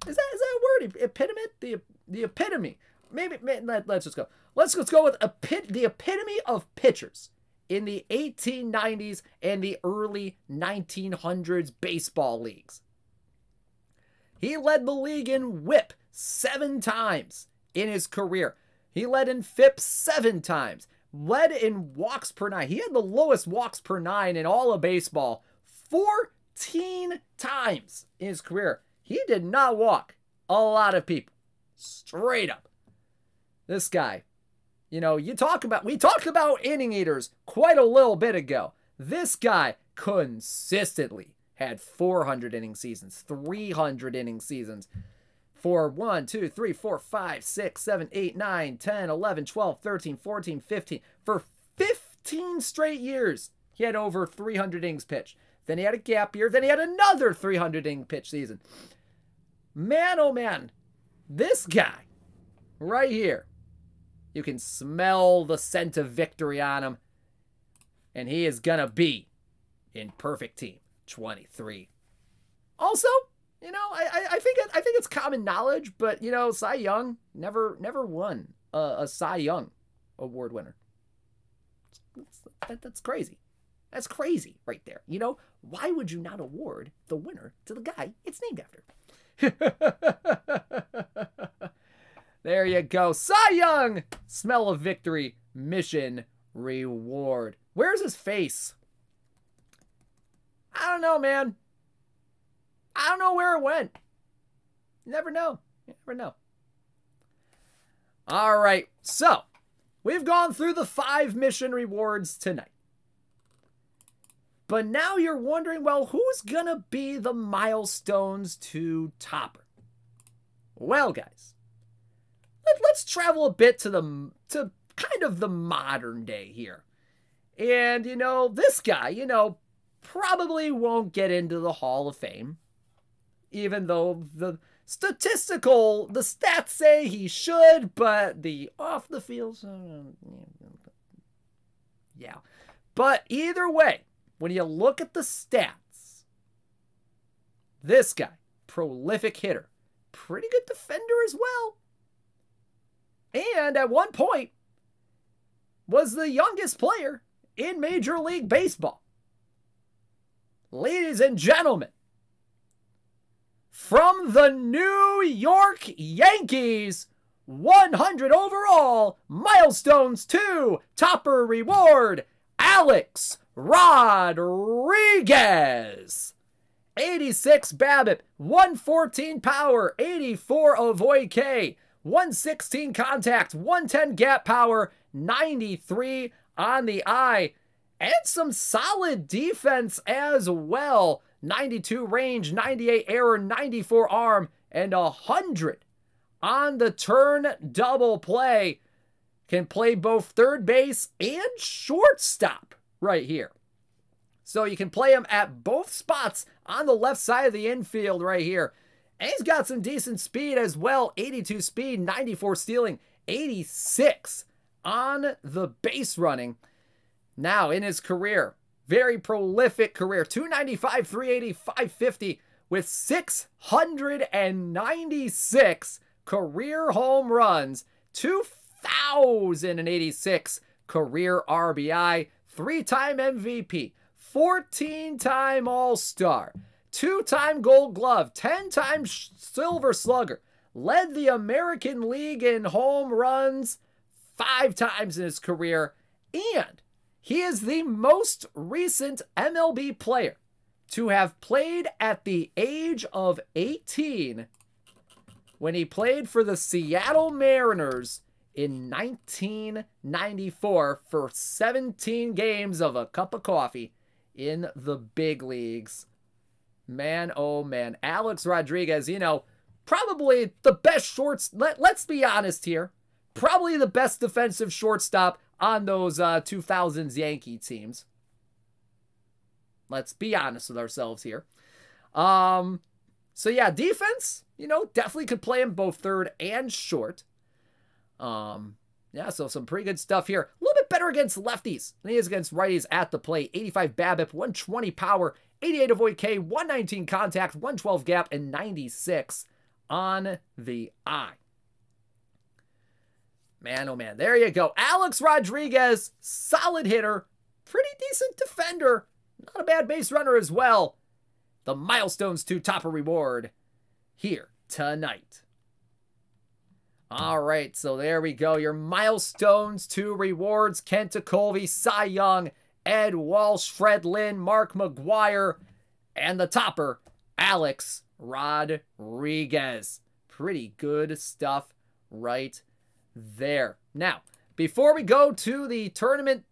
Is that is that a word? Epitome? The the epitome. Maybe, maybe let, us just go. Let's, let's go with epit- the epitome of pitchers in the 1890s and the early 1900s baseball leagues. He led the league in WHIP seven times in his career. He led in FIP seven times, led in walks per nine. He had the lowest walks per nine in all of baseball 14 times in his career. He did not walk a lot of people. Straight up. This guy You know, you talk about, we talked about inning eaters quite a little bit ago. This guy consistently had 400 inning seasons, 300 inning seasons for 1, 2, 3, 4, 5, 6, 7, 8, 9, 10, 11, 12, 13, 14, 15. For 15 straight years, he had over 300 innings pitched. Then he had a gap year. Then he had another 300 inning pitch season. Man, oh man, this guy right here, you can smell the scent of victory on him. And he is going to be in perfect team 23. Also, you know, I, I think it, I think it's common knowledge, but you know, Cy Young never never won a, a Cy Young award winner. That's, that, that's crazy. That's crazy right there. You know, why would you not award the winner to the guy it's named after? there you go. Cy Young! Smell of victory. Mission reward. Where's his face? I don't know, man. I don't know where it went. You never know. You never know. All right. So, we've gone through the five mission rewards tonight. But now you're wondering, well, who's going to be the milestones 2 topper? Well, guys, let, us travel a bit to the to kind of the modern day here. And, you know, this guy, you know, probably won't get into the Hall of Fame, even though the statistical, the stats say he should, but the off the field, yeah. But either way, when you look at the stats, this guy, prolific hitter, pretty good defender as well. And at one point, was the youngest player in Major League Baseball. Ladies and gentlemen, from the New York Yankees, 100 overall, milestones 2, topper reward, Alex Rodriguez. 86 BABIP, 114 power, 84 avoid K, 116 contact, 110 gap power, 93 on the eye, and some solid defense as well. 92 range, 98 error, 94 arm, and 100 on the turn double play. Can play both third base and shortstop right here. So you can play him at both spots on the left side of the infield right here. And he's got some decent speed as well 82 speed, 94 stealing, 86 on the base running. Now, in his career, very prolific career 295, 380, 550 with 696 career home runs, 2,086 career RBI, three time MVP, 14 time All Star, two time Gold Glove, 10 time Silver Slugger, led the American League in home runs five times in his career, and he is the most recent MLB player to have played at the age of 18 when he played for the Seattle Mariners in 1994 for 17 games of a cup of coffee in the big leagues. Man, oh man. Alex Rodriguez, you know, probably the best shorts. Let, let's be honest here. Probably the best defensive shortstop on those uh, 2000s Yankee teams. Let's be honest with ourselves here. Um, so yeah, defense, you know, definitely could play him both third and short. Um, yeah, so some pretty good stuff here. A bit better against lefties than he is against righties at the plate. 85 BABIP, 120 power, 88 avoid K, 119 contact, 112 gap, and 96 on the eye. Man, oh man, there you go. Alex Rodriguez, solid hitter, pretty decent defender, not a bad base runner as well. The milestones 2 topper reward here tonight. All right, so there we go. Your milestones 2 rewards Kent Tekulve, Cy Young, Ed Walsh, Fred Lynn, Mark McGwire, and the topper, Alex Rodriguez. Pretty good stuff right there. Now, before we go to the tournament,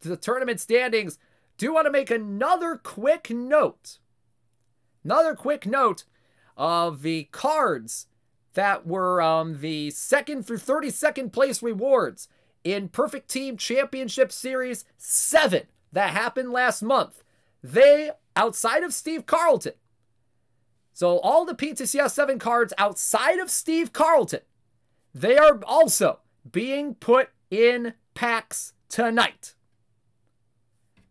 to the tournament standings, do want to make another quick note. Another quick note of the cards that were um, the second through 32nd place rewards in Perfect Team Championship Series 7 that happened last month. They, outside of Steve Carlton, so all the PTCS 7 cards outside of Steve Carlton, they are also being put in packs tonight.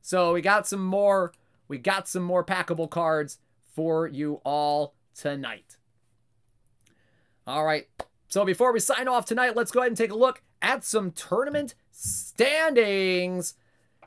So we got some more, we got some more packable cards for you all tonight. All right. So before we sign off tonight, let's go ahead and take a look at some tournament standings.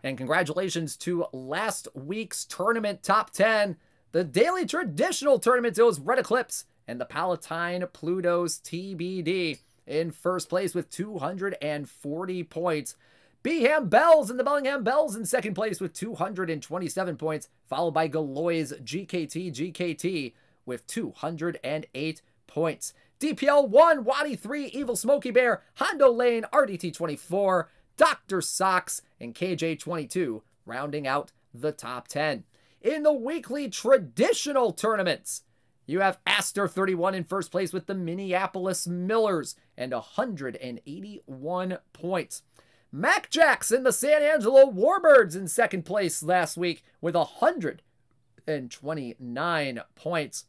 And congratulations to last week's tournament top 10. The daily traditional tournament, it was Red Eclipse and the Palatine Plutos TBD in first place with 240 points. Beham Bells and the Bellingham Bells in second place with 227 points, followed by Galoy's GKT GKT with 208 points. DPL 1, Wadi 3, Evil Smoky Bear, Hondo Lane, RDT 24, Dr. Socks, and KJ 22, rounding out the top 10. In the weekly traditional tournaments, you have Aster 31 in first place with the Minneapolis Millers and 181 points. Mac Jacks and the San Angelo Warbirds in second place last week with 129 points.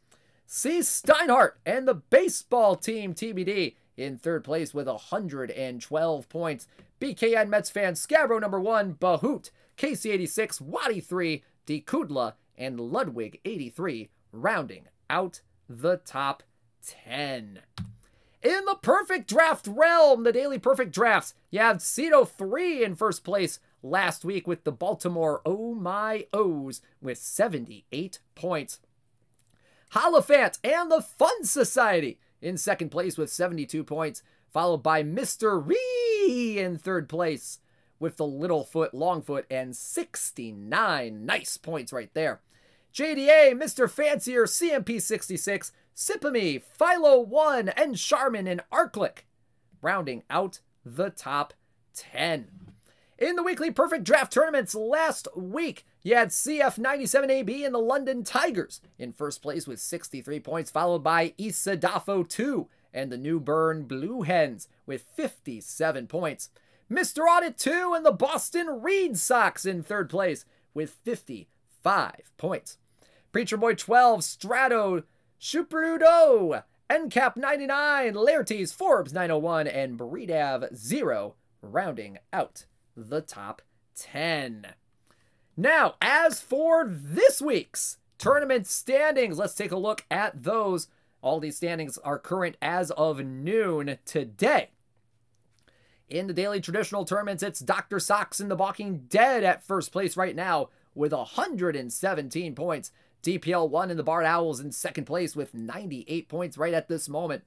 C. Steinhardt and the baseball team TBD in third place with 112 points. BKN Mets fan Scabro number one, Bahoot, KC86, Wadi 3, D. Kudla, and Ludwig 83, rounding out the top 10. In the perfect draft realm, the daily perfect drafts, you have Cito 3 in first place last week with the Baltimore Oh My O's with 78 points. Holophant and the Fun Society in second place with 72 points, followed by Mr. Ree in third place with the Littlefoot Longfoot and 69 nice points right there. JDA, Mr. Fancier, CMP66, Sipami, Philo 1, and Charmin and Arclick, rounding out the top 10. In the weekly perfect draft tournaments last week, you had CF97AB and the London Tigers in first place with 63 points, followed by Isadafo 2 and the New Bern Blue Hens with 57 points. Mr. Audit 2 and the Boston Red Sox in third place with 55 points. Preacher Boy 12, Strato, Superudo, NCAP 99, Laertes, Forbes 901, and Breedav 0 rounding out the top 10. Now, as for this week's tournament standings, let's take a look at those. All these standings are current as of noon today. In the daily traditional tournaments, it's Dr. Socks and the Walking Dead at first place right now with 117 points. DPL 1 and the Bard Owls in second place with 98 points right at this moment.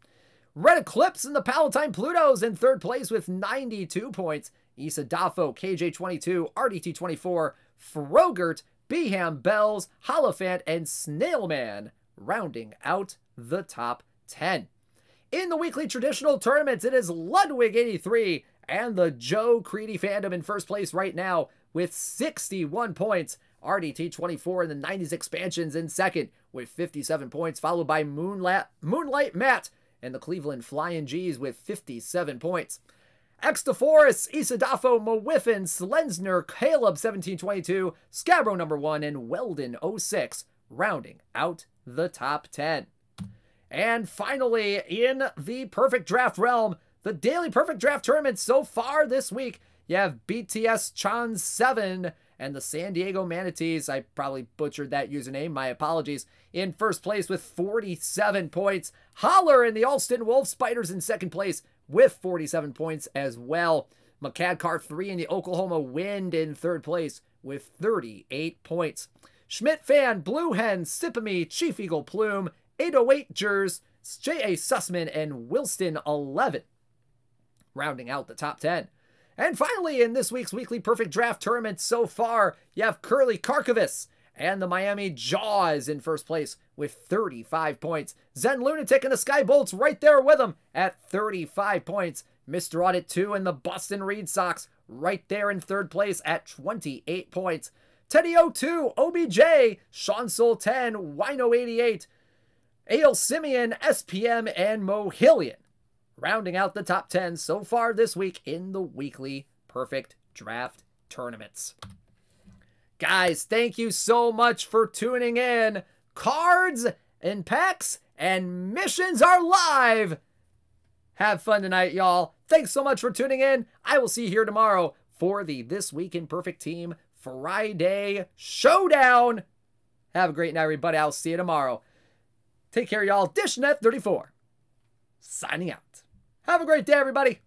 Red Eclipse and the Palatine Plutos in third place with 92 points. Isadafo, KJ22, RDT24, Frogert, Beham Bells, Holophant, and Snailman rounding out the top 10. In the weekly traditional tournaments, it is Ludwig 83 and the Joe Creedy fandom in first place right now with 61 points. RDT 24 in the 90s expansions in second with 57 points, followed by Moonlight, Moonlight Matt and the Cleveland Flying G's with 57 points. Extaforus, Isadafo, Mowiffin, Slensner, Caleb 1722, Scabro number 1, and Weldon 06, rounding out the top 10. And finally, in the perfect draft realm, the daily perfect draft tournament so far this week, you have BTS Chan 7 and the San Diego Manatees. I probably butchered that username. My apologies. In first place with 47 points. Holler and the Alston Wolf Spiders in second place with 47 points as well. McCad Car 3 and the Oklahoma Wind in third place with 38 points. Schmidt Fan, Blue Hen, Sipami, Chief Eagle Plume, 808 Jers, J.A. Sussman, and Wilston 11. Rounding out the top 10. And finally, in this week's weekly perfect draft tournament so far, you have Curly Karkovas and the Miami Jaws in first place with 35 points. Zen Lunatic and the Sky Bolts right there with him at 35 points. Mr. Audit 2 and the Boston Red Sox right there in third place at 28 points. Teddy 02, OBJ, Sean Soul 10, Wino 88, Ale Simeon, SPM, and Mohillian. Rounding out the top 10 so far this week in the weekly perfect draft tournaments. Guys, thank you so much for tuning in. Cards and packs and missions are live. Have fun tonight, y'all. Thanks so much for tuning in. I will see you here tomorrow for the This Week in Perfect Team Friday Showdown. Have a great night, everybody. I'll see you tomorrow. Take care, y'all. DishNet34 signing out. Have a great day, everybody.